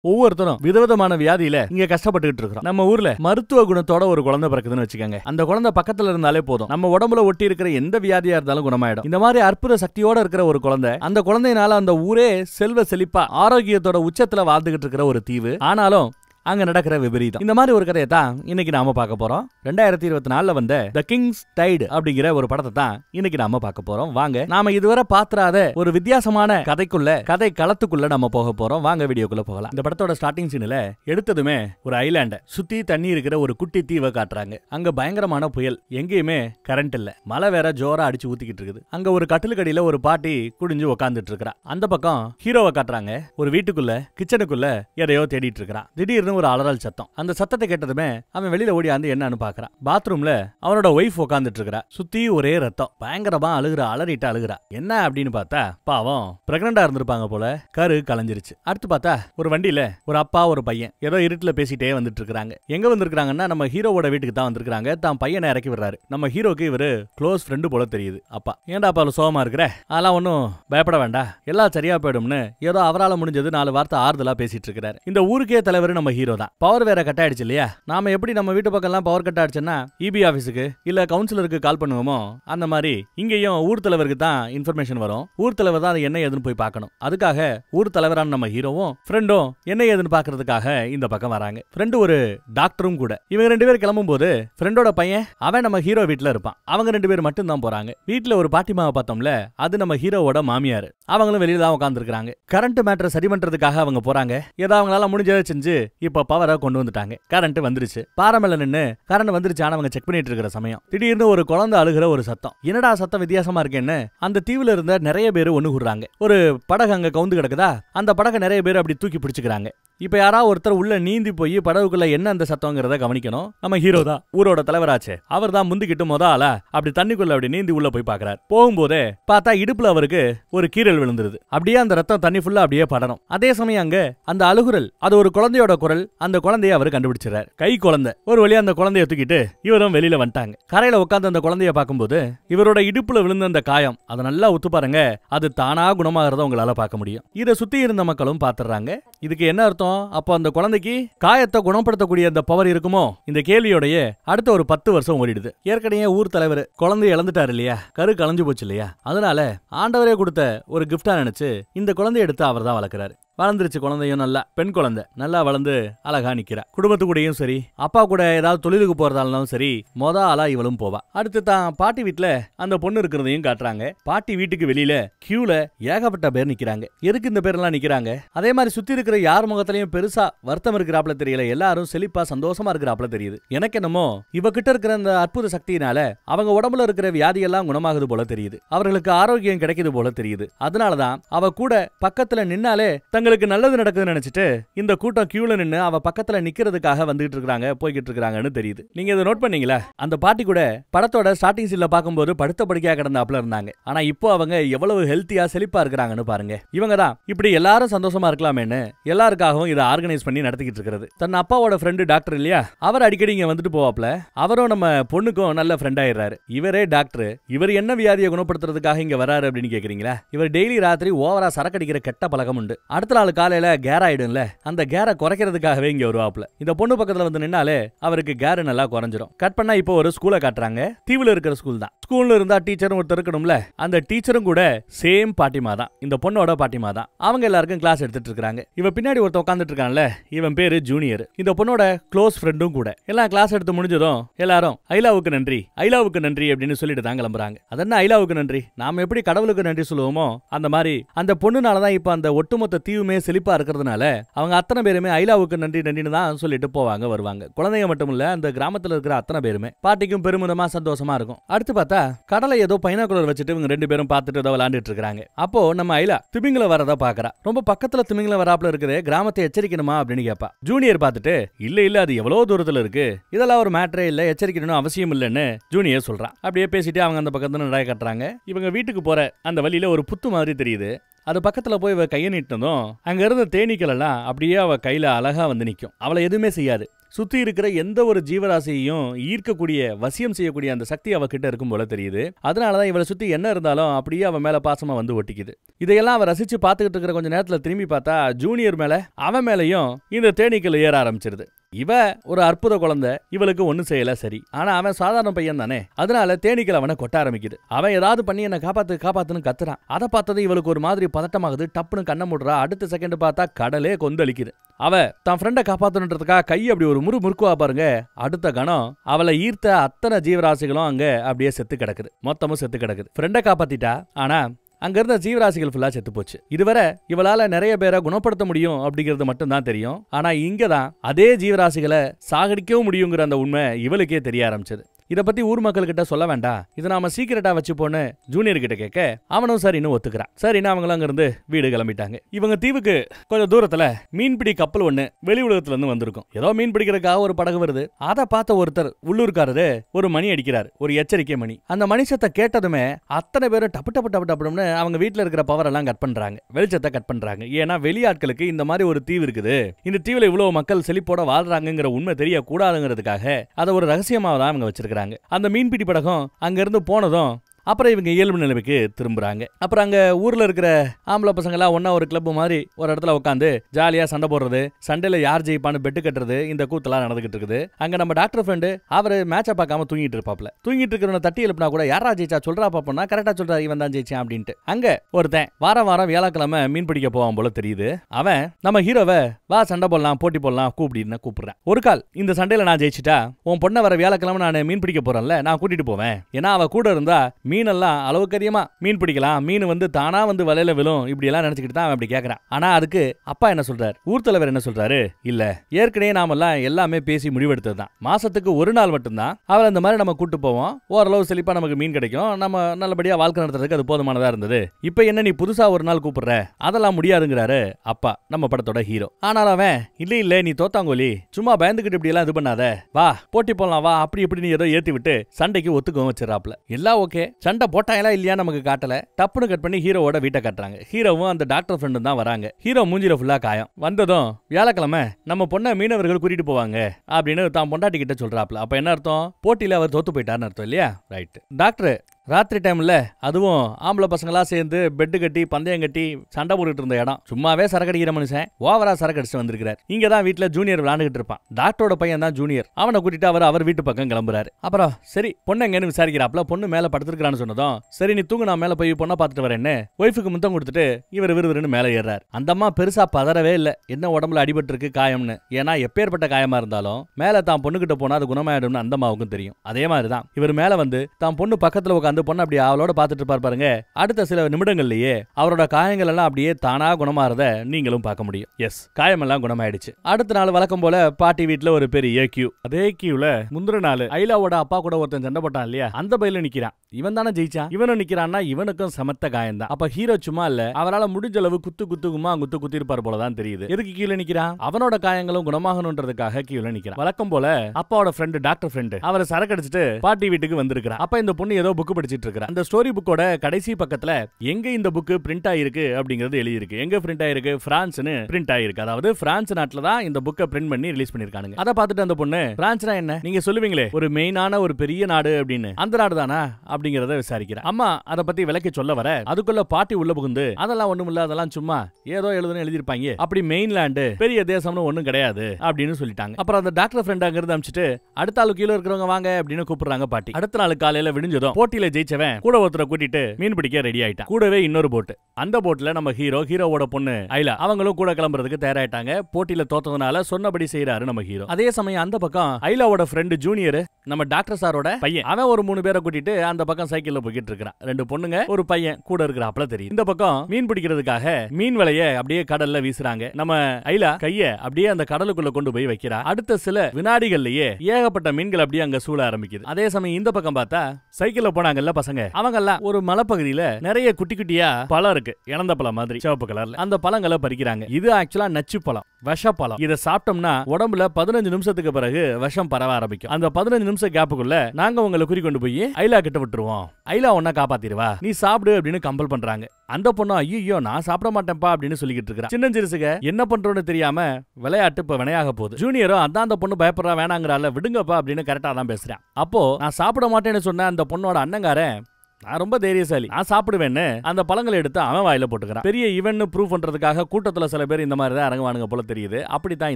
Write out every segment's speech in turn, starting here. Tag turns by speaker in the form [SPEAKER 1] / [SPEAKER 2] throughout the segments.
[SPEAKER 1] ஒவ்வொருத்தரும் விதவிதமான வியாதியில இங்க கஷ்டப்பட்டுக்கிட்டு இருக்கிறோம். நம்ம ஊர்ல மருத்துவ குணத்தோட ஒரு குழந்தை பிறக்குதுன்னு வச்சுக்கோங்க. அந்த குழந்தை பக்கத்துல இருந்தாலே போதும். நம்ம உடம்புல ஒட்டி இருக்கிற எந்த வியாதியா இருந்தாலும் குணமாயிடும். இந்த மாதிரி அற்புத சக்தியோட இருக்கிற ஒரு குழந்தை அந்த குழந்தையினால அந்த ஊரே செல்வ செழிப்பா ஆரோக்கியத்தோட உச்சத்துல வாழ்ந்துகிட்டு இருக்கிற ஒரு தீவு. ஆனாலும் அங்க நடக்கிற விபரீதம். இந்த மாதிரி ஒரு கதையை தான் இன்னைக்கு நாம பார்க்க போறோம். ரெண்டாயிரத்தி இருபத்தி நாலுல வந்த த கிங்ஸ் டைடு அப்படிங்கிற ஒரு படத்தை தான் இன்னைக்கு நாம பார்க்க போறோம். வாங்க நாம இதுவரை பாத்திராத ஒரு வித்தியாசமான கதைக்குள்ள கதை களத்துக்குள்ள நம்ம போக போறோம். வாங்க வீடியோக்குள்ள போகலாம். இந்த படத்தோட ஸ்டார்டிங் சீன்ல எடுத்ததுமே ஒரு ஐலாண்ட. சுத்தி தண்ணி இருக்கிற ஒரு குட்டி தீவை காட்டுறாங்க. அங்க பயங்கரமான புயல். எங்கேயுமே கரண்ட் இல்ல. மழை வேற ஜோரா அடிச்சு ஊத்திக்கிட்டு இருக்குது. அங்க ஒரு கட்டிலுக்கடியில ஒரு பாட்டி குடிஞ்சு உட்காந்துட்டு இருக்கிறான் அந்த பக்கம் ஹீரோவை காட்டுறாங்க. ஒரு வீட்டுக்குள்ள கிச்சனுக்குள்ள எதையோ தேடிட்டு இருக்கிறான். திடீர்னு ஒரு அலறல் சத்தம். அந்த சத்தத்தை கேட்டதுமே அவன் வெளியில ஓடியாந்து என்னன்னு பாக்குறான். பாத்ரூம்ல அவனோட ஒய்ஃப் உட்காந்துட்டு இருக்கா சுத்தி ஒரே ரத்தம். பயங்கரமா அழுகுற அலறிட்டு அழுகுறா. என்ன அப்படின்னு பார்த்தா பாவம் பிரெக்னண்டா இருந்திருப்பாங்க போல கரு கலைஞ்சிருச்சு. அடுத்து பார்த்தா ஒரு வண்டியில ஒரு அப்பா ஒரு பையன் ஏதோ இருட்டுல பேசிட்டே வந்துட்டு இருக்காங்க எங்க வந்திருக்காங்கன்னா நம்ம ஹீரோவோட வீட்டுக்கு தான் வந்திருக்காங்க தான் பையனை இறக்கி விடுறாரு. நம்ம ஹீரோக்கு இவரு க்ளோஸ் ஃப்ரெண்டு போல தெரியுது அப்பா. ஏன்டா அப்பா சோகமா இருக்கிற? அதெல்லாம் ஒன்றும் பயப்பட வேண்டாம். எல்லாம் சரியா போயிடும்னு ஏதோ அவரால முடிஞ்சது நாலு வார்த்தை ஆறுதலா பேசிட்டு இருக்கிறாரு. இந்த ஊருக்கே தலைவர் நம்ம ஹீரோ தான். பவர் வேற கட் ஆயிடுச்சு இல்லையா? நாம எப்படி நம்ம வீட்டு பக்கம்லாம் பவர் கட் ஆயிடுச்சுன்னா இபி ஆஃபீஸுக்கு இல்ல கவுன்சிலருக்கு கால் பண்ணுவோமோ அந்த மாதிரி இங்கேயும் ஊர் தலைவருக்கு தான் இன்ஃபர்மேஷன் வரும். ஊர் தலைவர் தான் அது என்ன ஏதுன்னு போய் பார்க்கணும். அதுக்காக ஊர் தலைவரான நம்ம ஹீரோவும் ஃப்ரெண்டும் என்ன ஏதுன்னு பாக்குறதுக்காக இந்த பக்கம் வராங்க. ஃப்ரெண்டு ஒரு டாக்டரும் கூட. இவங்க ரெண்டு பேர் கிளம்பும் போது ஃப்ரெண்டோட பையன் அவன் நம்ம ஹீரோ வீட்டுல இருப்பான். அவங்க ரெண்டு பேர் மட்டும் தான் போறாங்க. வீட்டுல ஒரு பாட்டிமாவை பார்த்தோம்ல அது நம்ம ஹீரோவோட மாமியார். அவங்களும் வெளியில தான் உட்காந்துருக்காங்க கரண்ட் மேட்டரை சரி பண்றதுக்காக அவங்க போறாங்க. ஏதோ அவங்களால முடிஞ்சதை செஞ்சு இப்ப பவரை கொண்டு வந்துட்டாங்க. கரண்ட் வந்துருச்சு. பாரமல்ல நின்னு கரண்ட் வந்துருச்சு அவங்க செக் பண்ணிட்டு இருக்கிற சமயம். திடீர்னு ஒரு குழந்தை அழுகிற ஒரு சத்தம். என்னடா சத்தம் வித்தியாசமா இருக்கேன்னு அந்த தீவுல இருந்த நிறைய பேர் ஒண்ணு கூடுறாங்க ஒரு படகு அங்க கவுந்து கிடக்குதா? அந்த படகை நிறைய பேர் அப்படி தூக்கி பிடிச்சுக்கிறாங்க. இப்ப யாராவது ஒருத்தர் உள்ள நீந்தி போய் படகுக்குள்ள என்ன அந்த சத்தங்கிறத கவனிக்கணும். நம்ம ஹீரோ தான். ஊரோட தலைவராச்சு. அவர் தான் முந்திக்கிட்டு மொத ஆளா? அப்படி தண்ணிக்குள்ள அப்படி நீந்தி உள்ள போய் பாக்குறாரு. போகும்போதே பார்த்தா இடுப்புல அவருக்கு ஒரு கீரல் விழுந்துருது. அப்படியே அந்த ரத்தம் தண்ணி ஃபுல்லா அப்படியே படணும். அதே சமயம் அங்க அந்த அழுகுரல் அது ஒரு குழந்தையோட குரல் அந்த குழந்தைய அவர் கண்டுபிடிச்சிடறாரு. கை குழந்தை. ஒரு வழியா அந்த குழந்தைய தூக்கிட்டு இவரும் வெளியில வந்துட்டாங்க. கரையில உட்காந்து அந்த குழந்தைய பார்க்கும்போது இவரோட இடுப்புல விழுந்த அந்த காயம் அதை நல்லா ஒத்து பாருங்க அது தானா குணமாகறத உங்களால பார்க்க முடியும். இதை சுத்தி இருந்த மக்களும் பாத்துறாங்க இதுக்கு என்ன அர்த்தம்? அப்போ அந்த குழந்தைக்கு காயத்தை குணப்படுத்தக்கூடிய அந்த பவர் இருக்குமோ? இந்த கேள்வியோடைய அடுத்த ஒரு பத்து வருஷம் ஓடிடுது. ஏற்கனவே ஊர் தலைவர் குழந்தைய இழந்துட்டாரு இல்லையா? கரு கலைஞ்சு போச்சு இல்லையா? அதனால ஆண்டவரே கொடுத்த ஒரு கிஃப்டா நினைச்சு இந்த குழந்தைய எடுத்து அவர் தான் வளர்க்குறாரு. வளர்ந்துருச்சு குழந்தையும் நல்லா பெண் குழந்தை. நல்லா வளர்ந்து அழகா நிக்கிறா. குடும்பத்து கூடயும் சரி அப்பா கூட ஏதாவது தொழிலுக்கு போறதாலும் சரி மொத ஆளா இவளும் போவா. அடுத்து தான் பாட்டி வீட்டுல அந்த பொண்ணு இருக்கிறதையும் காட்டுறாங்க. பாட்டி வீட்டுக்கு வெளியில கியூல ஏகப்பட்ட பேர் நிக்கிறாங்க. எதுக்கு இந்த பேர்லாம் நிக்கிறாங்க? அதே மாதிரி சுத்தி இருக்கிற யார் முகத்திலையும் பெருசா வருத்தம் இருக்கிறாப்ல தெரியல. எல்லாரும் செழிப்பா சந்தோஷமா இருக்கிறாப்ல தெரியுது. எனக்கு என்னமோ இவகிட்ட இருக்கிற அந்த அற்புத சக்தியினால அவங்க உடம்புல இருக்கிற வியாதியெல்லாம் குணமாகுது போல தெரியுது. அவர்களுக்கு ஆரோக்கியம் கிடைக்குது போல தெரியுது. அதனாலதான் அவ கூட பக்கத்துல நின்னாலே தங்க தங்களுக்கு நல்லது நடக்குதுன்னு நினைச்சிட்டு இந்த கூட்டம் கியூல நின்னு அவ பக்கத்துல நிக்கிறதுக்காக வந்துகிட்டு இருக்காங்க போய்கிட்டு இருக்காங்கன்னு தெரியுது. நீங்க இதை நோட் பண்ணீங்களா? அந்த பாட்டி கூட படத்தோட ஸ்டார்டிங் சீன்ல பார்க்கும்போது படுத்த படுக்கையா கிடந்தாப்புல இருந்தாங்க. ஆனா இப்போ அவங்க எவ்வளவு ஹெல்த்தியா செழிப்பா இருக்கிறாங்கன்னு பாருங்க. இவங்க தான் இப்படி எல்லாரும் சந்தோஷமா இருக்கலாமேன்னு எல்லாருக்காகவும் இதை ஆர்கனைஸ் பண்ணி நடத்திக்கிட்டு இருக்கிறது. தன் அப்பாவோட ஃப்ரெண்டு டாக்டர் இல்லையா? அவர் அடிக்கடி இங்க வந்துட்டு போவாப்ல அவரும் நம்ம பொண்ணுக்கும் நல்ல ஃப்ரெண்ட் ஆயிடுறாரு. இவரே டாக்டர் இவர் என்ன வியாதியை குணப்படுத்துறதுக்காக இங்க வராரு அப்படின்னு கேக்குறீங்களா? இவர் டெய்லி ராத்திரி ஓவரா சரக்கடிக்கிற கெட்ட பழக்கம் உண்டு. அடுத்த நாள் காலையில கேர் ஆயிடும்ல அந்த கேரை குறைக்கிறதுக்காகவே இங்க வருவாப்ல இந்த பொண்ணு பக்கத்துல வந்து நின்னாலே அவருக்கு கேர் நல்லா குறைஞ்சிரும். கட் பண்ணா இப்போ ஒரு ஸ்கூலை காட்டுறாங்க. தீவுல இருக்கிற ஸ்கூல் தான். ஸ்கூல்ல இருந்தா டீச்சரும் ஒருத்தர் இருக்கணும்ல அந்த டீச்சரும் கூட சேம் பாட்டிமா தான். இந்த பொண்ணோட பாட்டிமா தான். அவங்க எல்லாருக்கும் கிளாஸ் எடுத்துட்டு இருக்காங்க இவ பின்னாடி ஒருத்தர் உட்காந்துட்டு இருக்கான்ல இவன் பேரு ஜூனியர் இந்த பொண்ணோட க்ளோஸ் ஃப்ரெண்டும் கூட. எல்லாம் கிளாஸ் எடுத்து முடிஞ்சதும் எல்லாரும் ஐலாவுக்கு நன்றி ஐலாவுக்கு நன்றி அப்படின்னு சொல்லிட்டு தான் கிளம்புறாங்க. அதென்ன ஐலாவுக்கு நன்றி? நாம எப்படி கடவுளுக்கு நன்றி சொல்லுவோமோ அந்த மாதிரி அந்த பொண்ணுனாலதான் இப்ப அந்த ஒட்டுமொத்த எப்பவுமே செழிப்பா இருக்கிறதுனால அவங்க அத்தனை பேருமே ஐலாவுக்கு நன்றி நன்றின்னு தான் சொல்லிட்டு போவாங்க வருவாங்க. குழந்தைங்க மட்டும் இல்ல அந்த கிராமத்துல இருக்கிற அத்தனை பேருமே. பாட்டிக்கும் பெருமிதமா சந்தோஷமா இருக்கும். அடுத்து பார்த்தா கடலை ஏதோ பைனாக்குலர் வச்சுட்டு இவங்க ரெண்டு பேரும் பார்த்துட்டு ஏதோ விளையாண்டுட்டு இருக்காங்க அப்போ நம்ம ஐலா திமிங்கல வரதா பாக்குறா ரொம்ப பக்கத்துல திமிங்கல வராப்புல இருக்குது கிராமத்தை எச்சரிக்கணுமா அப்படின்னு கேப்பா. ஜூனியர் பார்த்துட்டு இல்ல இல்ல அது எவ்வளவு தூரத்துல இருக்கு? இதெல்லாம் ஒரு மேட்டரே இல்ல எச்சரிக்கணும் அவசியம் இல்லைன்னு ஜூனியர் சொல்றான் அப்படியே பேசிட்டு அவங்க அந்த பக்கத்துல நடை கட்டுறாங்க. இவங்க வீட்டுக்கு போற அந்த வழியில ஒரு புத்து மாதிரி தெரியுது. அது பக்கத்துல போய் இவ கையை நீட்டினதும் அங்க இருந்த தேனீக்களெல்லாம் அப்படியே அவ கையில அழகா வந்து நிக்கும். அவளை எதுவுமே செய்யாது. சுத்தி இருக்கிற எந்த ஒரு ஜீவராசியையும் ஈர்க்கக்கூடிய வசியம் செய்யக்கூடிய அந்த சக்தி அவகிட்ட இருக்கும் போல தெரியுது. அதனாலதான் இவளை சுத்தி என்ன இருந்தாலும் அப்படியே அவன் மேல பாசமா வந்து ஒட்டிக்குது. இதையெல்லாம் அவ ரசிச்சு பார்த்துக்கிட்டு இருக்கிற கொஞ்ச நேரத்துல திரும்பி பார்த்தா ஜூனியர் மேல அவன் மேலயும் இந்த தேனீக்கள் ஏற ஆரம்பிச்சிருது. இவ ஒரு அற்புத குழந்தை. இவளுக்கு ஒன்னும் செய்யல சரி. ஆனா அவன் சாதாரண பையன் தானே. அதனால தேனீக்கள் அவனை கொட்ட ஆரம்பிக்குது. அவன் ஏதாவது பண்ணி என்ன காப்பாத்து காப்பாத்துன்னு கத்துறான். அதை பார்த்தது இவளுக்கு ஒரு மாதிரி பதட்டமாகுது. டப்புன்னு கண்ணை மூடுறா. அடுத்த செகண்ட் பார்த்தா கடலே கொந்தளிக்குது. அவ தன் ஃப்ரெண்டை காப்பாத்தணுன்றதுக்காக கை அப்படி ஒரு முறு முறுக்குவா பாருங்க. அடுத்த கணம் அவளை ஈர்த்த அத்தனை ஜீவராசிகளும் அங்க அப்படியே செத்து கிடக்குது. மொத்தமும் செத்து கிடக்குது. ஃப்ரெண்டை காப்பாத்திட்டா. ஆனா அங்க இருந்த ஜீவராசிகள் ஃபுல்லா செத்து போச்சு. இதுவரை இவளால நிறைய பேரை குணப்படுத்த முடியும் அப்படிங்கிறது மட்டும் தான் தெரியும். ஆனா இங்க தான் அதே ஜீவராசிகளை சாகடிக்கவும் முடியுங்கிற அந்த உண்மை இவளுக்கே தெரிய ஆரம்பிச்சது. இதை பத்தி ஊர் மக்கள்கிட்ட சொல்ல வேண்டாம் இதை நாம சீக்கிரட்டா வச்சுப்போன்னு ஜூனியர் கிட்ட கேட்க அவனும் சரின்னு ஒத்துக்கிறான் சரின்னு அவங்களும் அங்கிருந்து வீடு கிளம்பிட்டாங்க. இவங்க தீவுக்கு கொஞ்சம் தூரத்துல மீன்பிடி கப்பல் ஒண்ணு வெளி உலகத்துல இருந்து வந்திருக்கும். ஏதோ மீன் பிடிக்கிறதுக்காக ஒரு படகு வருது. அதை பார்த்த ஒருத்தர் உள்ளூர்காரரு ஒரு மணி அடிக்கிறார். ஒரு எச்சரிக்கை மணி. அந்த மணி சத்தம் கேட்டதுமே அத்தனை பேரும் டப்பு டப்பு டப்பு டப்புன்னு அவங்க வீட்டில் இருக்கிற பவர் எல்லாம் கட் பண்றாங்க. வெளிச்சத்தை கட் பண்றாங்க. ஏன்னா வெளியாட்களுக்கு இந்த மாதிரி ஒரு தீவு இருக்குது. இந்த தீவுல இவ்வளவு மக்கள் செழிப்போட வாழ்றாங்கங்கிற உண்மை தெரியக்கூடாதுங்கிறதுக்காக அதை ஒரு ரகசியமாக தான் அவங்க வச்சிருக்காங்க அந்த மீன்பிடி படகம் அங்க இருந்து போனதும் அப்புறம் இவங்க இயல்பு நிலைமைக்கு திரும்புறாங்க. அப்புறம் அங்க ஊர்ல இருக்கிற ஆம்பளை பசங்க எல்லாம் ஒரு கிளப் மாதிரி ஒரு இடத்துல உட்காந்து ஜாலியா சண்டை போடுறது சண்டையில யார் ஜெயிப்பான்னு பெட்டு கட்டுறது இந்த கூத்தெல்லாம் நடந்துகிட்டு இருக்குது. அங்க நம்ம டாக்டர் ஃப்ரெண்டு அவரு மேட்சை பார்க்காம தூங்கிட்டு இருப்பாப்ல தூங்கிட்டு இருக்கிறவன தட்டி எழுப்பினா கூட யாரா ஜெயிச்சா சொல்றா பாப்போம்னா கரெக்டா சொல்றா இவன் தான் ஜெயிச்சான் அப்படின்ட்டு. அங்க ஒருத்தன் வாரம் வாரம் வியாழக்கிழமை மீன் பிடிக்க போவான் போல தெரியுது. அவன் நம்ம ஹீரோவை வா சண்டை போடலாம் போட்டி போடலாம் கூப்பிடின்னு கூப்பிடுறேன். ஒரு கால் இந்த சண்டையில நான் ஜெயிச்சிட்டா உன் பொண்ணை வர வியாழக்கிழமை நான் மீன் பிடிக்க போறேன்ல நான் கூட்டிட்டு போவேன். ஏன்னா அவ கூட இருந்தா மீனெல்லாம் அளவுக்கு அதிகமா மீன் பிடிக்கலாம். மீன் வந்து தானா வந்து வலையில விழும். இப்படி எல்லாம் நினைச்சுக்கிட்டு தான் அவன் அப்படி கேக்குறான். ஆனா அதுக்கு அப்பா என்ன சொல்றாரு? ஊர் தலைவர் என்ன சொல்றாரு? இல்ல ஏற்கனவே நாமெல்லாம் எல்லாமே பேசி முடிவெடுத்தது தான் மாசத்துக்கு ஒரு நாள் மட்டும்தான். அவளை அந்த மாதிரி நம்ம கூட்டு போவோம். ஓரளவு செழிப்பா நமக்கு மீன் கிடைக்கும். நம்ம நல்லபடியா வாழ்க்கை நடத்துறதுக்கு அது போதுமானதா இருந்தது. இப்ப என்ன நீ புதுசா ஒரு நாள் கூப்பிடுற? அதெல்லாம் முடியாதுங்கிறாரு அப்பா நம்ம படத்தோட ஹீரோ. ஆனால் அவன் இல்ல இல்ல நீ தோத்தாங்கோலி சும்மா பயந்துகிட்டு இப்படி எல்லாம் இது பண்ணாத. வா போட்டி போடலாம் வா. அப்படி இப்படி நீ ஏதோ ஏத்தி விட்டு சண்டைக்கு ஒத்துக்கவும் வச்சிடறாப்ல எல்லாம் ஓகே. சண்டை போட்டாங்களா இல்லையா நமக்கு காட்டல. டப்புன்னு கட் பண்ணி ஹீரோவோட வீட்டை கட்டுறாங்க. ஹீரோவும் அந்த டாக்டர் ஃப்ரெண்டும் தான் வராங்க. ஹீரோ மூஞ்சில ஃபுல்லா காயம். வந்ததும் வியாழக்கிழமை நம்ம பொண்ணை மீனவர்கள் கூட்டிட்டு போவாங்க அப்படின்னு தான் பொண்டாட்டி கிட்ட சொல்றாப்ல. அப்ப என்ன அர்த்தம்? போட்டியில அவர் தோத்து போயிட்டாருன்னு அர்த்தம் இல்லையா? ரைட் டாக்டர் ராத்திரி டைம்ல அதுவும் ஆம்பளை பசங்களா சேர்ந்து பெட்டு கட்டி பந்தயம் கட்டி சண்டை போட்டுட்டு இருந்த இடம். சும்மாவே சரக்கடிக்கிற மனுஷன் ஓவரா சரக்கடிச்சு வந்திருக்கிறார். இங்க தான் வீட்டுல ஜூனியர் விளையாண்டுகிட்டு இருப்பான். டாக்டரோட பையன் தான் ஜூனியர் அவனை கூட்டிட்டு அவர் அவர் வீட்டு பக்கம் கிளம்புறாரு. அப்புறம் சரி பொண்ணு எங்கன்னு விசாரிக்கிறாப்ல பொண்ணு மேல படுத்திருக்கான்னு சொன்னதும் சரி நீ தூங்கு நான் மேல போய் பொண்ணை பார்த்துட்டு வரேன்னு ஒய்ஃபுக்கு முத்தம் கொடுத்துட்டு இவர் விறுவிறுன்னு மேல ஏறாரு அந்த அம்மா பெருசா பதறவே இல்ல. என்ன உடம்புல அடிபட்டு இருக்கு காயம்னு. ஏன்னா எப்பேற்பட்ட காயமா இருந்தாலும் மேல தான் பொண்ணுகிட்ட போனா அது குணமாயிடும்னு அந்த அம்மாவுக்கும் தெரியும். அதே மாதிரி தான் இவர் மேல வந்து தான் பொண்ணு பக்கத்துல உட்காந்து பொண்ணு அப்படி அவளோட பார்த்துட்டு இருப்பார் பாருங்க. அடுத்த சில நிமிடங்கள்லயே அவரோட காயங்கள் எல்லாம் அப்படியே தானா குணமாறத நீங்களும் பார்க்க முடியும். எஸ் காயமெல்லாம் குணமாயிடுச்சு. அடுத்த நாள் வழக்கம் போல பாட்டி வீட்டுல ஒரு பெரிய கியூ அதே கியூல முந்திர நாள் ஐலாவோட அப்பா கூட ஒருத்தன் சண்டை போட்டான் இல்லையா? அந்த பையில நிக்கிறான். இவன் தானே ஜெயிச்சான். இவனும் நிக்கிறான்னா இவனுக்கும் சமத்த காயம் தான் அப்ப ஹீரோ சும்மா இல்ல அவரால முடிஞ்ச அளவு குத்து குத்துக்குமா குத்து குத்தி இருப்பார் போலதான் தெரியுது. எதுக்கு கீழே நிக்கிறான்? அவனோட காயங்களும் குணமாகணுன்றதுக்காக கீழே நிக்கிறான். வழக்கம் போல அப்பாவோட ஃப்ரெண்டு டாக்டர் ஃப்ரெண்டு அவரை சரக்கடிச்சிட்டு பாட்டி வீட்டுக்கு வந்திருக்கிறான். அப்ப இந்த பொண்ணு ஏதோ புக் படிச்சுட்டு இருக்கிறேன் அந்த ஸ்டோரி புக்கோட கடைசி பக்கத்துல எங்க இந்த புக் பிரிண்ட் ஆயிருக்கு அப்படிங்கிறது எழுதியிருக்கு. எங்க பிரிண்ட் ஆயிருக்கு? பிரான்ஸ்னு பிரிண்ட் ஆயிருக்கு. அதாவது பிரான்ஸ் நாட்டுல தான் இந்த புக்கை பிரிண்ட் பண்ணி ரிலீஸ் பண்ணிருக்கானுங்க. அதை பார்த்துட்டு அந்த பொண்ணு பிரான்ஸ்னா என்ன? நீங்க சொல்லுவீங்களே ஒரு மெயினான ஒரு பெரிய நாடு அப்படின்னு. அந்த நாடு தானா? அப்படிங்கறத விசாரிக்கிறேன் அம்மா அதை பத்தி விளக்கி சொல்ல வர அதுக்குள்ள பாட்டி உள்ள புகுந்து அதெல்லாம் ஒண்ணும் இல்ல அதெல்லாம் சும்மா ஏதோ எழுதுன்னு எழுதிருப்பாங்க அப்படி மெயின்லேண்டு பெரிய தேசம்னு ஒண்ணும் கிடையாது அப்படின்னு சொல்லிட்டாங்க. அப்புறம் அந்த டாக்டர் ஃப்ரெண்ட் அங்கிருந்து அமிச்சிட்டு அடுத்த ஆளு கீழே இருக்கிறவங்க வாங்க அப்படின்னு கூப்பிடுறாங்க பாட்டி. அடுத்த நாள் காலையில விடிஞ்சதும் போட்டியில ஜெயிச்சவன் கூட ஒருத்தரை கூட்டிட்டு மீன் பிடிக்க ரெடி ஆயிட்டான். கூடவே இன்னொரு போட்டு அந்த போட்ல நம்ம ஹீரோ ஹீரோவோட பொண்ணு ஐலா அவங்களும் கூட கிளம்புறதுக்கு தயாராயிட்டாங்க. போட்டியில தோத்ததுனால சொன்னபடி செய்யறாரு நம்ம ஹீரோ அதே சமயம் அந்த பக்கம் ஐலாவோட ஃப்ரெண்டு ஜூனியர் நம்ம டாக்டர் சாரோட பையன். அவன் ஒரு மூணு பேரை கூட்டிட்டு அந்த பக்கம் சைக்கிள்ல போய்கிட்டு இருக்கிறான். ரெண்டு பொண்ணுங்க ஒரு பையன் கூட இருக்கிறாப்ல தெரியும் இந்த பக்கம் மீன் பிடிக்கிறதுக்காக மீன் வலைய அப்படியே கடல்ல வீசுறாங்க. நம்ம ஐலா கைய அப்படியே அந்த கடலுக்குள்ள கொண்டு போய் வைக்கிறா. அடுத்த சில வினாடிகள்லயே ஏகப்பட்ட மீன்கள் அப்படியே அங்க சூழ ஆரம்பிக்குது. அதே சமயம் இந்த பக்கம் பார்த்தா சைக்கிள்ல போனாங்க இருக்காங்கல்ல பசங்க. அவங்க எல்லாம் ஒரு மலைப்பகுதியில நிறைய குட்டி குட்டியா பழம் இருக்கு. இழந்த பழம் மாதிரி சிவப்பு கலர்ல. அந்த பழங்களை பறிக்கிறாங்க. இது ஆக்சுவலா நச்சு பழம் விஷ பழம் இதை சாப்பிட்டோம்னா உடம்புல பதினஞ்சு நிமிஷத்துக்கு பிறகு விஷம் பரவ ஆரம்பிக்கும். அந்த பதினஞ்சு நிமிஷம் கேப்புக்குள்ள நாங்க உங்களை குறி கொண்டு போய் ஐலா கிட்ட விட்டுருவோம். ஐலா ஒன்னா காப்பாத்திடுவா. நீ சாப்பிடு அப்படின்னு கம்பல் பண்றாங்க. அந்த பொண்ணு ஐயோ நான் சாப்பிட மாட்டேன்ப்பா அப்படின்னு சொல்லிக்கிட்டு இருக்கா. சின்ன என்ன பண்றோம்னு தெரியாம விளையாட்டு இப்ப வினையாக போகுது. ஜூனியரும் அதான் அந்த பொண்ணு பயப்படுறா வேணாங்கிறால விடுங்கப்பா அப்படின்னு கரெக்டா தான் பேசுறேன் அப்போ நான் சாப்பிட மாட்டேன்னு சொன்ன அந்த பொண்ணோட அண்ணங்காரன் நான் ரொம்ப தைரியசாலி. நான் சாப்பிடுவேன்னு அந்த பழங்களை எடுத்து அவன் வாயில போட்டுக்கிறான். பெரிய இவன் ப்ரூவ் பண்றதுக்காக கூட்டத்துல சில பேர் இந்த மாதிரி தான் இறங்குவானுங்க போல தெரியுது. அப்படித்தான்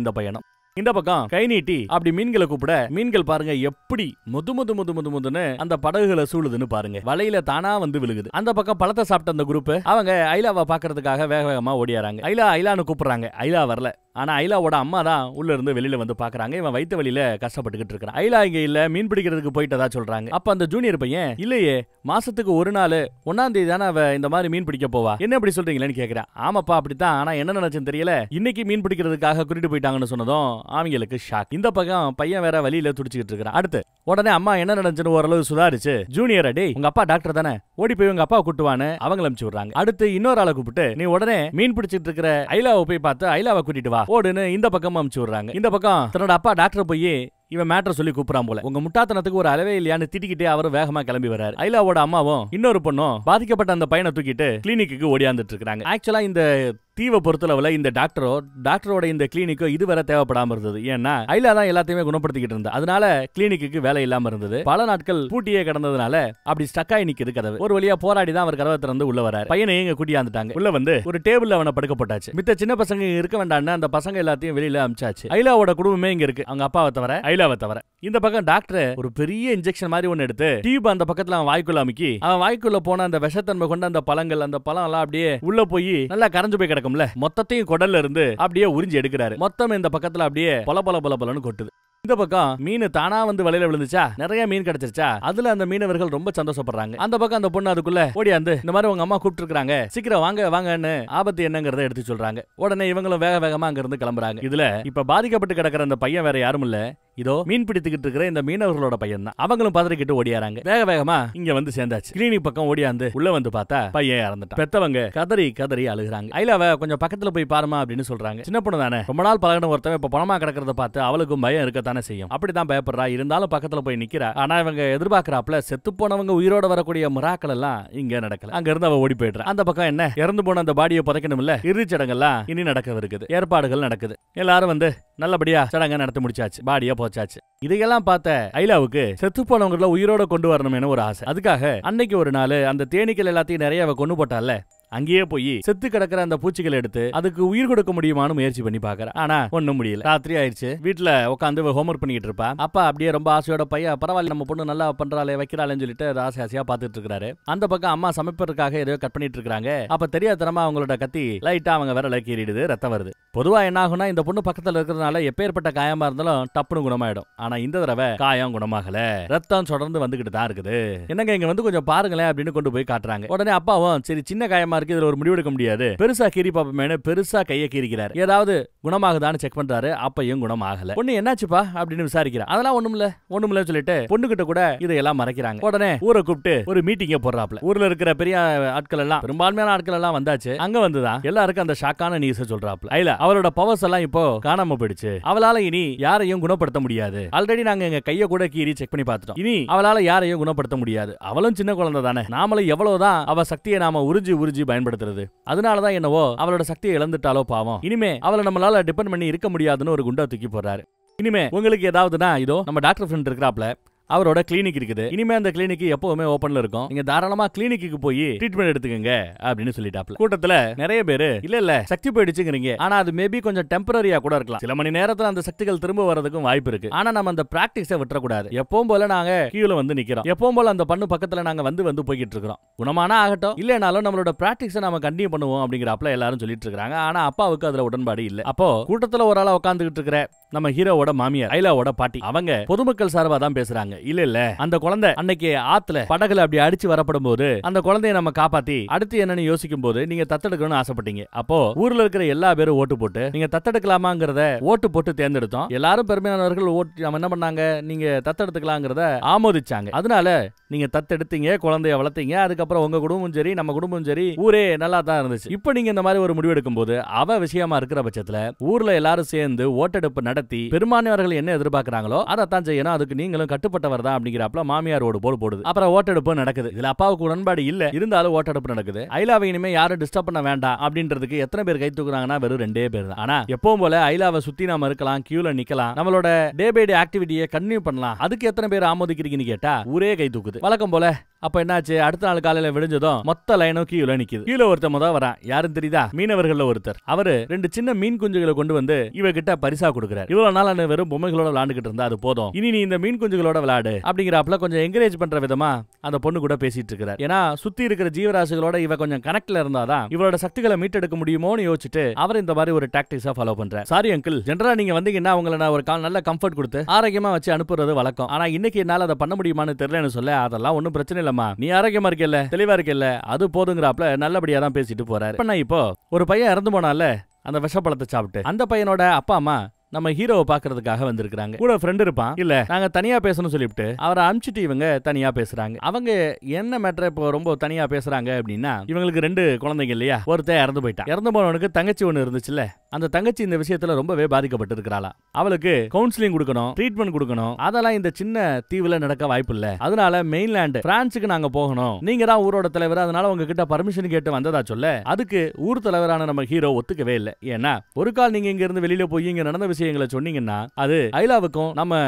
[SPEAKER 1] இந்த பையனும். இந்த பக்கம் கை நீட்டி அப்படி மீன்களை கூப்பிட மீன்கள் பாருங்க எப்படி முது முது முது முது முதுன்னு அந்த படகுகளை சூழுதுன்னு பாருங்க. வலையில தானா வந்து விழுகுது. அந்த பக்கம் பழத்தை சாப்பிட்ட அந்த குரூப் அவங்க ஐலாவை பாக்குறதுக்காக வேக வேகமா ஓடியாராங்க. ஐலா ஐலான்னு கூப்பிடுறாங்க. ஐலா வரல. ஆனா ஐலாவோட அம்மா தான் உள்ள இருந்து வெளியில வந்து பார்க்குறாங்க இவன் வைத்த வழியில கஷ்டப்பட்டுக்கிட்டு இருக்கான் ஐலா இங்கே இல்லை மீன் பிடிக்கிறதுக்கு போயிட்டதா சொல்றாங்க. அப்போ அந்த ஜூனியர் பையன் இல்லையே மாசத்துக்கு ஒரு நாள் ஒன்னாம் தேதி தானே அவள் இந்த மாதிரி மீன் பிடிக்க போவா? என்ன இப்படி சொல்றீங்களேன்னு கேட்குறேன் ஆமாப்பா அப்படித்தான். ஆனால் என்ன நினச்சின்னு தெரியல. இன்னைக்கு மீன் பிடிக்கிறதுக்காக கூட்டிட்டு போயிட்டாங்கன்னு சொன்னதும் அவங்களுக்கு ஷாக் இந்த பக்கம் பையன் வேற வழியில் துடிச்சிக்கிட்டு இருக்கிறான். அடுத்து உடனே அம்மா என்ன நினைச்சுன்னு ஓரளவு சுதாரிச்சு ஜூனியர் அடி உங்கள் அப்பா டாக்டர் தானே? ஓடி போய் உங்கள் அப்பா கூட்டுவான்னு அவங்கள அனுப்பிச்சு விடுறாங்க. அடுத்து இன்னொரு ஆளை கூப்பிட்டு நீ உடனே மீன் பிடிச்சிட்டு இருக்கிற ஐலாவை போய் பார்த்து ஐலாவை கூட்டிட்டு வா. ஓடுன்னு இந்த பக்கம் அமுச்சு விடுறாங்க. இந்த பக்கம் தன்னோட அப்பா டாக்டர் போய் இவன் மேட்டர் சொல்லி கூப்பிடான் போல. உங்க முட்டாத்தனத்துக்கு ஒரு அளவே இல்லையான்னு திட்டிக்கிட்டே அவரும் வேகமா கிளம்பி வராரு ஐலாவோட அம்மாவும் இன்னொரு பொண்ணும் பாதிக்கப்பட்ட அந்த பையனை தூக்கிட்டு கிளினிக்கு ஓடியாந்துட்டு இருக்காங்க. ஆக்சுவலா இந்த தீவை பொறுத்தளவுல இந்த டாக்டரோ டாக்டரோட இந்த கிளினிக்கோ இதுவரை தேவைப்படாம இருந்தது. ஏன்னா ஐலா தான் எல்லாத்தையுமே குணப்படுத்திக்கிட்டு இருந்தா. அதனால கிளினிக்கு வேலை இல்லாம இருந்தது. பல நாட்கள் பூட்டியே கிடந்ததுனால அப்படி ஸ்டக் ஆகி நிக்குது கதவு. ஒரு வழியா போராடி தான் அவர் கதவை திறந்து உள்ள வராரு பையனை எங்க கூட்டியாந்துட்டாங்க உள்ள வந்து ஒரு டேபிள் அவனை படுக்க போட்டாச்சு. மித்த சின்ன பசங்க இருக்க வேண்டாம்னு அந்த பசங்க எல்லாத்தையும் வெளியில அமிச்சாச்சு ஐலாவோட குடும்பமே இங்க இருக்கு. அவங்க அப்பாவை தவிர ஐலாவை தவிர. இந்த பக்கம் டாக்டர் ஒரு பெரிய இன்ஜெக்ஷன் மாதிரி ஒன்னு எடுத்து டியூப் அந்த பக்கத்துல அவன் வாய்க்குள்ள அமுக்கி அவன் வாய்க்குள்ள போன அந்த விஷத்தன்மை கொண்ட அந்த பழங்கள் அந்த பழம் எல்லாம் அப்படியே உள்ள போய் நல்லா கரைஞ்சு போய் கிடக்கும்ல. மொத்தத்தையும் குடல்ல இருந்து அப்படியே உறிஞ்சி எடுக்கிறாரு. மொத்தம் இந்த பக்கத்துல அப்படியே பொல பொல பொல பொலன்னு கொட்டுது. இந்த பக்கம் மீன் தானா வந்து வலையில விழுந்துச்சா? நிறைய மீன் கிடைச்சிருச்சா? அதுல அந்த மீனவர்கள் ரொம்ப சந்தோஷப்படுறாங்க. அந்த பக்கம் அந்த பொண்ணு அதுக்குள்ள ஓடியாந்து இந்த மாதிரி உங்க அம்மா கூப்பிட்டு இருக்காங்க சீக்கிரம் வாங்க வாங்கன்னு ஆபத்து என்னங்கறத எடுத்து சொல்றாங்க. உடனே இவங்களும் வேக வேகமா அங்க இருந்து கிளம்புறாங்க. இதுல இப்ப பாதிக்கப்பட்டு கிடக்கிற அந்த பையன் வேற யாரும் இல்ல. இதோ மீன் பிடித்துக்கிட்டு இருக்கிற இந்த மீனவர்களோட பையன் தான் அவங்களும் பதறிக்கிட்டு ஓடியாராங்க. வேக வேகமா இங்க வந்து சேர்ந்தாச்சு. கிளினிக் பக்கம் ஓடியாந்து உள்ள வந்து பார்த்தா பையன் இறந்துட்டான். பெத்தவங்க கதறி கதறி அழுகுறாங்க. ஐலாவ கொஞ்சம் பக்கத்துல போய் பாருமா அப்படின்னு சொல்றாங்க. சின்ன பொண்ணு தானே. ரொம்ப நாள் பழகின ஒருத்தவன் இப்ப பணமா கிடக்கிறத பார்த்து அவளுக்கும் பயம் இருக்கத்தானே செய்யும். அப்படிதான் பயப்படுறா. இருந்தாலும் பக்கத்துல போய் நிக்கிறா. ஆனா இவங்க எதிர்பார்க்கறாப்ல செத்து போனவங்க உயிரோட வரக்கூடிய முறாக்கள் எல்லாம் இங்க நடக்கல. அங்க இருந்து அவ ஓடி போயிடுறா. அந்த பக்கம் என்ன? இறந்து போன அந்த பாடியை புதைக்கணும் இல்ல இறுதி சடங்கெல்லாம் இனி நடக்க இருக்குது ஏற்பாடுகள் நடக்குது. எல்லாரும் வந்து நல்லபடியா சடங்கை நடத்தி முடிச்சாச்சு. பாடியை போச்சாச்சு. இதையெல்லாம் பார்த்த ஐலாவுக்கு செத்து போனவங்கள உயிரோட கொண்டு வரணும்னு ஒரு ஆசை. அதுக்காக அன்னைக்கு ஒரு நாள் அந்த தேனீக்கள் எல்லாத்தையும் நிறைய அவ கொண்டு போட்டால அங்கேயே போய் செத்து கிடக்கிற அந்த பூச்சிகளை எடுத்து அதுக்கு உயிர் கொடுக்க முடியுமான்னு முயற்சி பண்ணி பாக்குறேன் ஆனா ஒண்ணும் முடியல. ராத்திரி ஆயிடுச்சு. வீட்டுல உட்காந்து ஹோம்ஒர்க் பண்ணிட்டு இருப்பா. அப்பா அப்படியே ரொம்ப ஆசையோட பையன் பரவாயில்ல நம்ம பொண்ணு நல்லா பண்றாளே வைக்கிறாளேன்னு சொல்லிட்டு ஆசை ஆசையா பாத்துட்டு இருக்காரு. அந்த பக்கம் அம்மா சமைப்பதற்காக ஏதோ கட் பண்ணிட்டு இருக்காங்க. அப்ப தெரியாதனமா அவங்களோட கத்தி லைட்டா அவங்க விரல கீறிடுது ரத்தம் வருது. பொதுவா என்ன ஆகும்னா இந்த பொண்ணு பக்கத்துல இருக்கிறதுனால எப்பேற்பட்ட காயமா இருந்தாலும் டப்புனு குணமாயிடும். ஆனா இந்த தடவை காயம் குணமாகல. ரத்தம் தொடர்ந்து வந்துகிட்டு தான் இருக்குது. என்னங்க இங்க வந்து கொஞ்சம் பாருங்களேன் அப்படின்னு கொண்டு போய் காட்டுறாங்க. உடனே அப்பாவும் சரி சின்ன காயமா இருக்கு இதுல ஒரு முடிவெடுக்க முடியாது. பெருசா கீறி பாப்பமேனு பெருசா கையை கீறிக்கிறார். ஏதாவது குணமாகுதான்னு செக் பண்றாரு அப்பையும் குணமாகல. பொண்ணு என்னாச்சுப்பா? அப்படின்னு விசாரிக்கிறா. அதெல்லாம் ஒண்ணும் இல்ல ஒண்ணும் இல்ல சொல்லிட்டு பொண்ணு கிட்ட கூட இதையெல்லாம் மறைக்கிறாங்க. உடனே ஊரை கூப்பிட்டு ஒரு மீட்டிங்க போடுறாப்ல ஊர்ல இருக்கிற பெரிய ஆட்கள் எல்லாம் பெரும்பான்மையான ஆட்கள் எல்லாம் வந்தாச்சு. அங்க வந்துதான் எல்லாருக்கும் அந்த ஷாக்கான நியூஸ் சொல்றாப்ல இல்ல அவளோட பவர்ஸ் எல்லாம் இப்போ காணாம போயிடுச்சு. அவளால இனி யாரையும் குணப்படுத்த முடியாது. ஆல்ரெடி நாங்க எங்க கைய கூட கீறி செக் பண்ணி பார்த்துட்டோம். இனி அவளால யாரையும் குணப்படுத்த முடியாது. அவளும் சின்ன குழந்தை தானே நாமளும் எவ்வளவுதான் அவ சக்தியை நாம உறிஞ்சி உறிஞ்சி பயன்படுத்துறது. அதனாலதான் என்னவோ அவளோட சக்தியை இழந்துட்டாலோ பாவம். இனிமே அவளை நம்மளால டிபெண்ட் பண்ணி இருக்க முடியாதுன்னு ஒரு குண்டா தூக்கி போறாரு இனிமே உங்களுக்கு ஏதாவதுனா இதோ நம்ம டாக்டர் ஃப்ரெண்ட் இருக்கிறாப்ல அவரோட கிளினிக் இருக்குது. இனிமே அந்த கிளினிக் எப்பவுமே ஓபன்ல இருக்கும். நீங்க தாராளமா கிளினிக்கு போய் ட்ரீட்மெண்ட் எடுத்துக்கங்க அப்படின்னு சொல்லிட்டாப்ல. கூட்டத்துல நிறைய பேரு இல்ல இல்ல சக்தி போயிடுச்சுங்கிறீங்க. ஆனா அது மேபி கொஞ்சம் டெம்பரரியா கூட இருக்கலாம். சில மணி நேரத்துல அந்த சக்திகள் திரும்ப வரதுக்கும் வாய்ப்பு இருக்கு. ஆனா நம்ம அந்த பிராக்டிஸை விட்டுறக்கூடாது. எப்பவும் போல நாங்க கீழே வந்து நிக்கிறோம். எப்பவும் போல அந்த பண்ணு பக்கத்துல நாங்க வந்து வந்து போய்கிட்டு இருக்கிறோம். குணமான ஆகட்டும். இல்லைனாலும் நம்மளோட பிராக்டிஸை நாம கண்டினியூ பண்ணுவோம் அப்படிங்கிறப்பல எல்லாரும் சொல்லிட்டு இருக்காங்க ஆனா அப்பாவுக்கு அதுல உடன்பாடு இல்ல. அப்போ கூட்டத்துல ஒரு ஆளா உட்காந்துக்கிட்டு இருக்கிற நம்ம ஹீரோவோட மாமியார் ஐலாவோட பாட்டி. அவங்க பொதுமக்கள் சார்பா தான் பேசுறாங்க. இல்ல இல்ல. அந்த குழந்தை அன்னைக்கு ஆத்துல படகுல அப்படி அடிச்சு வரப்படும் போது அந்த குழந்தைய நம்ம காப்பாத்தி அடுத்து என்னன்னு யோசிக்கும் போது நீங்க தத்தெடுக்கணும்னு ஆசைப்பட்டீங்க. அப்போ ஊர்ல இருக்கிற எல்லா பேரும் ஓட்டு போட்டு நீங்க தத்தெடுக்கலாமாங்கிறத ஓட்டு போட்டு தேர்ந்தெடுத்தோம். எல்லாரும் பெருமையானவர்கள் ஓட்டு நம்ம என்ன பண்ணாங்க? நீங்க தத்தெடுத்துக்கலாங்கிறத ஆமோதிச்சாங்க. அதனால நீங்க தத்தெடுத்தீங்க குழந்தைய வளர்த்தீங்க. அதுக்கப்புறம் உங்க குடும்பமும் சரி நம்ம குடும்பமும் சரி ஊரே நல்லா தான் இருந்துச்சு. இப்போ நீங்க இந்த மாதிரி ஒரு முடிவு எடுக்கும் போது அவ விஷயமா இருக்கிற பட்சத்துல ஊர்ல எல்லாரும் சேர்ந்து ஓட்டெடுப்பு நட நடத்தி பெரும்பான்மையவர்கள் என்ன எதிர்பார்க்கறாங்களோ அதைத்தான் செய்யணும். அதுக்கு நீங்களும் கட்டுப்பட்டவர் தான் அப்படிங்கிறப்பல மாமியார் ஓடு போல் போடுது. அப்புறம் ஓட்டெடுப்பு நடக்குது. இதுல அப்பாவுக்கு உடன்பாடு இல்ல. இருந்தாலும் ஓட்டெடுப்பு நடக்குது. ஐலாவை இனிமே யாரும் டிஸ்டர்ப் பண்ண வேண்டாம் அப்படின்றதுக்கு எத்தனை பேர் கை தூக்குறாங்கன்னா வெறும் ரெண்டே பேர் தான். ஆனா எப்பவும் போல ஐலாவை சுத்தி நாம இருக்கலாம் கியூல நிக்கலாம். நம்மளோட டே பை டே ஆக்டிவிட்டியை கண்டினியூ பண்ணலாம். அதுக்கு எத்தனை பேர் ஆமோதிக்கிறீங்கன்னு கேட்டா ஊரே கை தூக்குது. வழக்கம் போல அப்ப என்னாச்சு? அடுத்த நாள் காலையில விடிஞ்சதும் மொத்த லைனும் கீழே நிக்குது. கீழே ஒருத்தன் முத வரான். யாரும் தெரியுதா? மீனவர்கள்ல ஒருத்தர். அவரு ரெண்டு சின்ன மீன் குஞ்சுகளை கொண்டு வந்து இவகிட்ட பரிசா கொடுக்குறாரு. இவ்வளவு நாள் நான் வெறும் பொம்மைகளோட விளையாண்டுகிட்டு இருந்தா அது போதும். இனி நீ இந்த மீன் குஞ்சுகளோட விளையாடு அப்படிங்கிறப்பல கொஞ்சம் என்கரேஜ் பண்ற விதமா அந்த பொண்ணு கூட பேசிட்டு இருக்கிறார். ஏன்னா சுத்தி இருக்கிற ஜீவராசிகளோட இவ கொஞ்சம் கனெக்ட்ல இருந்தாதான் இவளோட சக்திகளை மீட்டெடுக்க முடியுமோன்னு யோசிச்சுட்டு அவர் இந்த மாதிரி ஒரு டாக்டிக்ஸா ஃபாலோ பண்றாரு. சாரி அங்கிள் ஜென்ரலா நீங்க வந்தீங்கன்னா உங்களை நான் ஒரு கால் நல்ல கம்ஃபர்ட் கொடுத்து ஆரோக்கியமா வச்சு அனுப்புறது வழக்கம். ஆனா இன்னைக்கு என்னால அதை பண்ண முடியுமான்னு தெரியலன்னு சொல்ல அதெல்லாம் ஒன்றும் பிரச்சனை இல்லை இல்லம்மா. நீ ஆரோக்கியமா இருக்கல தெளிவா இருக்கல அது போதுங்கிறாப்ல நல்லபடியா தான் பேசிட்டு போறாரு. இப்ப நான் இப்போ? ஒரு பையன் இறந்து போனால அந்த விஷப்பழத்தை சாப்பிட்டு. அந்த பையனோட அப்பா அம்மா நம்ம ஹீரோவை பாக்குறதுக்காக வந்திருக்காங்க கூட ஃப்ரெண்ட் இருப்பான். இல்ல நாங்க தனியா பேசணும்னு சொல்லிவிட்டு அவரை அனுப்பிச்சிட்டு இவங்க தனியா பேசுறாங்க. அவங்க என்ன மேட்டர் இப்போ ரொம்ப தனியா பேசுறாங்க அப்படின்னா இவங்களுக்கு ரெண்டு குழந்தைங்க இல்லையா? ஒருத்தன் இறந்து போயிட்டான். இறந்து போனவனுக்கு தங்கச்சி ஒண்ணு இருந்துச்சுல்ல? அந்த தங்கச்சி இந்த விஷயத்துல ரொம்பவே பாதிக்கப்பட்டிருக்கிறாளா. அவளுக்கு கவுன்சிலிங் கொடுக்கணும் ட்ரீட்மெண்ட் கொடுக்கணும். அதெல்லாம் இந்த சின்ன தீவுல நடக்க வாய்ப்பு இல்ல அதனால மெயின்லேண்ட் பிரான்ஸுக்கு நாங்க போகணும். நீங்க தான் ஊரோட தலைவர் அதனால உங்ககிட்ட பர்மிஷன் கேட்டு வந்ததா சொல்ல அதுக்கு ஊர் தலைவரான நம்ம ஹீரோ ஒத்துக்கவே இல்லை. ஏன்னா ஒரு கால் நீங்க இங்க இருந்து வெளியில போய் இங்க நடந்த விஷயங்களை சொன்னீங்கன்னா அது ஐலாவுக்கும் நம்ம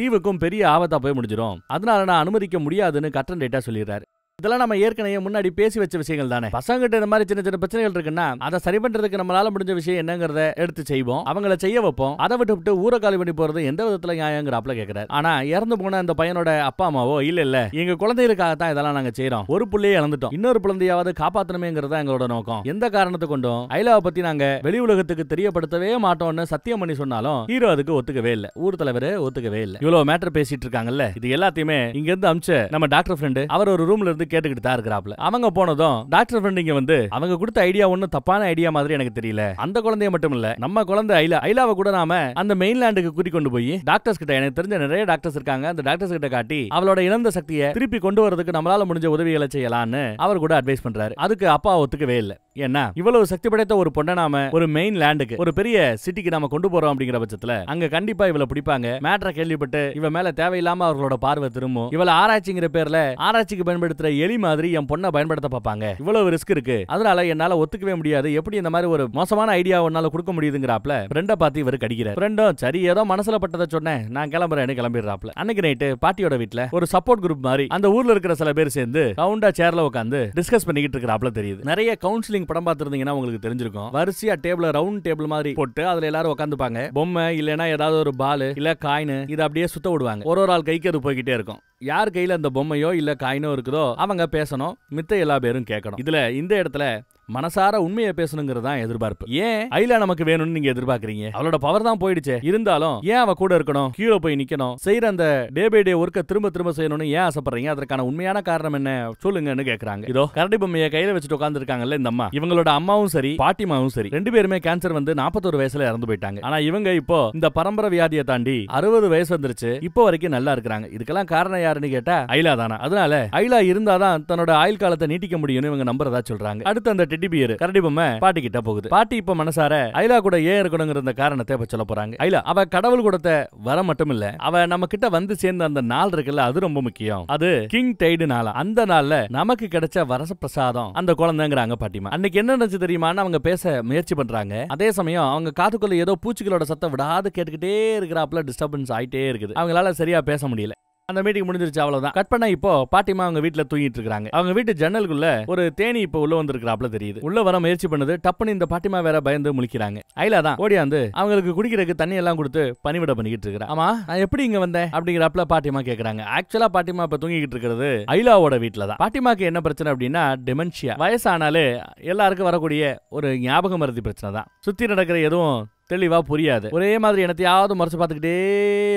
[SPEAKER 1] தீவுக்கும் பெரிய ஆபத்தா போய் முடிஞ்சிடும் அதனால நான் அனுமதிக்க முடியாதுன்னு கட்டன் டேட்டா சொல்லிடுறாரு. இதெல்லாம் நம்ம ஏற்கனவே முன்னாடி பேசி வச்ச விஷயங்கள் தானே? பசங்கிட்ட இந்த மாதிரி சின்ன சின்ன பிரச்சனைகள் இருக்குன்னா அதை சரி பண்றதுக்கு நம்மளால முடிஞ்ச விஷயம் என்னங்கிறத எடுத்து செய்வோம். அவங்கள செய்ய வைப்போம். அதை விட்டு விட்டு ஊரை காலி பண்ணி போறது எந்த விதத்துல நியாயங்கிறாப்ல கேக்குறாரு. ஆனா இறந்து போன அந்த பையனோட அப்பா அம்மாவோ இல்ல இல்ல. எங்க குழந்தைகளுக்காக தான் இதெல்லாம் நாங்க செய்யறோம் ஒரு பிள்ளையே இழந்துட்டோம். இன்னொரு குழந்தையாவது காப்பாத்தணுமேங்கிறத எங்களோட நோக்கம். எந்த காரணத்தை கொண்டும் ஐலாவை பத்தி நாங்க வெளி உலகத்துக்கு தெரியப்படுத்தவே மாட்டோம்னு சத்தியம் பண்ணி சொன்னாலும் ஹீரோ அதுக்கு ஒத்துக்கவே இல்ல. ஊர் தலைவர் ஒத்துக்கவே இல்ல. இவ்வளவு மேட்டர் பேசிட்டு இருக்காங்கல்ல? இது எல்லாத்தையுமே இங்க இருந்து அமிச்ச நம்ம டாக்டர் ஃப்ரெண்டு அவர் ஒரு ரூம்ல இருந்து கேட்டுக்கிட்டு தான் இருக்கிறாப்ல அவங்க போனதும் டாக்டர் ஃப்ரெண்ட் இங்க வந்து அவங்க கொடுத்த ஐடியா ஒன்னும் தப்பான ஐடியா மாதிரி எனக்கு தெரியல. அந்த குழந்தைய மட்டும் இல்ல நம்ம குழந்தை ஐலா ஐலாவை கூட நாம அந்த மெயின்லேண்டுக்கு கூட்டி கொண்டு போய் டாக்டர்ஸ் கிட்ட எனக்கு தெரிஞ்ச நிறைய டாக்டர்ஸ் இருக்காங்க. அந்த டாக்டர்ஸ் கிட்ட காட்டி அவளோட இழந்த சக்தியை திருப்பி கொண்டு வரதுக்கு நம்மளால முடிஞ்ச உதவிகளை செய்யலாம்னு அவர் கூட அட்வைஸ் பண்றாரு. அதுக்கு அப்பா ஒத்துக்கவே இல்ல. ஏன்னா இவ்வளவு சக்தி படைத்த ஒரு பொண்ணை நாம ஒரு மெயின் லேண்டுக்கு ஒரு பெரிய சிட்டிக்கு நாம கொண்டு போறோம் அப்படிங்கிற பட்சத்துல அங்க கண்டிப்பா இவளை பிடிப்பாங்க. மேட்ரை கேள்விப்பட்டு இவ மேல தேவையில்லாம அவர்களோட பார்வை திரும்பும். இவளை ஆராய்ச்சிங்கிற பேர்ல ஆராய்ச்சிக்கு பயன்படுத்துற எலி மாதிரி என் பொண்ணை பயன்படுத்த பார்ப்பாங்க. இவ்வளவு ரிஸ்க் இருக்கு. அதனால என்னால ஒத்துக்கவே முடியாது. எப்படி இந்த மாதிரி ஒரு மோசமான ஐடியா ஒன்னால கொடுக்க முடியுதுங்கிறாப்ல? ஃப்ரெண்டை பார்த்து இவர் கடிக்கிறார். ஃப்ரெண்டும் சரி ஏதோ மனசுல பட்டதை சொன்னேன். நான் கிளம்புறேன்னு கிளம்பிடுறாப்ல. அன்னைக்கு நைட்டு பாட்டியோட வீட்டுல ஒரு சப்போர்ட் குரூப் மாதிரி அந்த ஊர்ல இருக்கிற சில பேர் சேர்ந்து ரவுண்டா சேர்ல உட்காந்து டிஸ்கஸ் பண்ணிக்கிட்டு இருக்கிறாப்ல தெரியுது. நிறைய கவுன்சிலிங் படம் பார்த்திருந்தீங்கன்னா உங்களுக்கு தெரிஞ்சிருக்கும். வரிசையா டேபிள் ரவுண்ட் டேபிள் மாதிரி போட்டு அதுல எல்லாரும் உட்காந்துப்பாங்க பொம்மை இல்லைன்னா ஏதாவது ஒரு பால் இல்ல காயின் இதை அப்படியே சுத்த விடுவாங்க. ஒரு ஒரு ஆள் கைக்கு அது போய்கிட்டே இருக்கும். யார் கையில அந்த பொம்மையோ இல்லை காயினோ இருக்குதோ அவங்க பேசணும் மித்த எல்லா பேரும் கேட்கணும். இதுல இந்த இடத்துல மனசார உண்மையை பேசணுங்கிறது தான் எதிர்பார்ப்பு. ஏன்? ஐலா நமக்கு வேணும்னு நீங்க எதிர்பார்க்கறீங்க? அவளோட பவர் தான் போயிடுச்சு. இருந்தாலும் ஏன் அவ கூட இருக்கணும்? கீழே போய் நிக்கணும். செய்யற அந்த டே பை டே ஒர்க்க திரும்ப திரும்ப செய்யணும்னு ஏன் ஆசைப்படுறீங்க? அதற்கான உண்மையான காரணம் என்ன சொல்லுங்கன்னு கேக்குறாங்க. இதோ கரடி பொம்மையை கையில வச்சுட்டு உட்கார்ந்து இருக்காங்கல்ல இந்த அம்மா. இவங்களோட அம்மாவும் சரி பாட்டிமாவும் சரி. ரெண்டு பேருமே கேன்சர் வந்து நாற்பத்தொரு வயசுல இறந்து போயிட்டாங்க. ஆனா இவங்க இப்போ இந்த பரம்பரை வியாதியை தாண்டி அறுபது வயசு வந்துருச்சு. இப்போ வரைக்கும் நல்லா இருக்கிறாங்க. இதுக்கெல்லாம் காரணம் யாருன்னு கேட்டா ஐலா தானா? அதனால ஐலா இருந்தாதான் தன்னோட ஆயுள் காலத்தை நீட்டிக்க முடியும்னு இவங்க நம்புறதா சொல்றாங்க. அடுத்து அந்த டெட்டி பியர் கரடி பொம்மை பாட்டி கிட்ட போகுது. பாட்டி இப்ப மனசார ஐலா கூட ஏன் இருக்கணுங்கிற இந்த காரணத்தை இப்ப சொல்ல போறாங்க. ஐலா அவ கடவுள் கொடுத்த வர மட்டும் இல்ல அவ நம்ம கிட்ட வந்து சேர்ந்த அந்த நாள் இருக்குல்ல அது ரொம்ப முக்கியம். அது கிங் டைடு நாளா. அந்த நாள்ல நமக்கு கிடைச்ச வரச பிரசாதம் அந்த குழந்தைங்கிறாங்க பாட்டிமா. அன்னைக்கு என்ன நடந்துச்சு தெரியுமான்னு அவங்க பேச முயற்சி பண்றாங்க. அதே சமயம் அவங்க காதுக்குள்ள ஏதோ பூச்சிகளோட சத்தம் விடாது கேட்டுக்கிட்டே இருக்கிறாப்புல டிஸ்டர்பன்ஸ் ஆயிட்டே இருக்குது. அவங்களால சரியா பேச முடியல. அந்த மீட்டிங் முடிஞ்சிருச்சு அவ்வளவுதான். கட் பண்ணா இப்போ பாட்டிமா அவங்க வீட்ல தூங்கிட்டு இருக்காங்க அவங்க வீட்டு ஜன்னலுக்குள்ள ஒரு தேனி இப்போ உள்ள வந்திருக்கிறாப்ல தெரியுது. உள்ள வர முயற்சி பண்ணுது டப்புன்னு இந்த பாட்டிமா வேற பயந்து முழிக்கிறாங்க. ஐலா தான் ஓடியாந்து அவங்களுக்கு குடிக்கிறதுக்கு தண்ணி எல்லாம் கொடுத்து பணிவிட பண்ணிக்கிட்டு இருக்கிறா. ஆமா நான் எப்படி இங்க வந்தேன்? அப்படிங்கிறப்பல பாட்டிமா கேக்குறாங்க. ஆக்சுவலா பாட்டிமா இப்ப தூங்கிக்கிட்டு இருக்கிறது ஐலாவோட வீட்டுல தான். பாட்டிமாக்கு என்ன பிரச்சனை அப்படின்னா டெமென்ஷியா வயசானாலே எல்லாருக்கும் வரக்கூடிய ஒரு ஞாபகம் மருதி பிரச்சனை தான். சுத்தி நடக்கிற எதுவும் தெளிவா புரியாது. ஒரே மாதிரி எனத்தையாவது மறைச்சு பார்த்துக்கிட்டே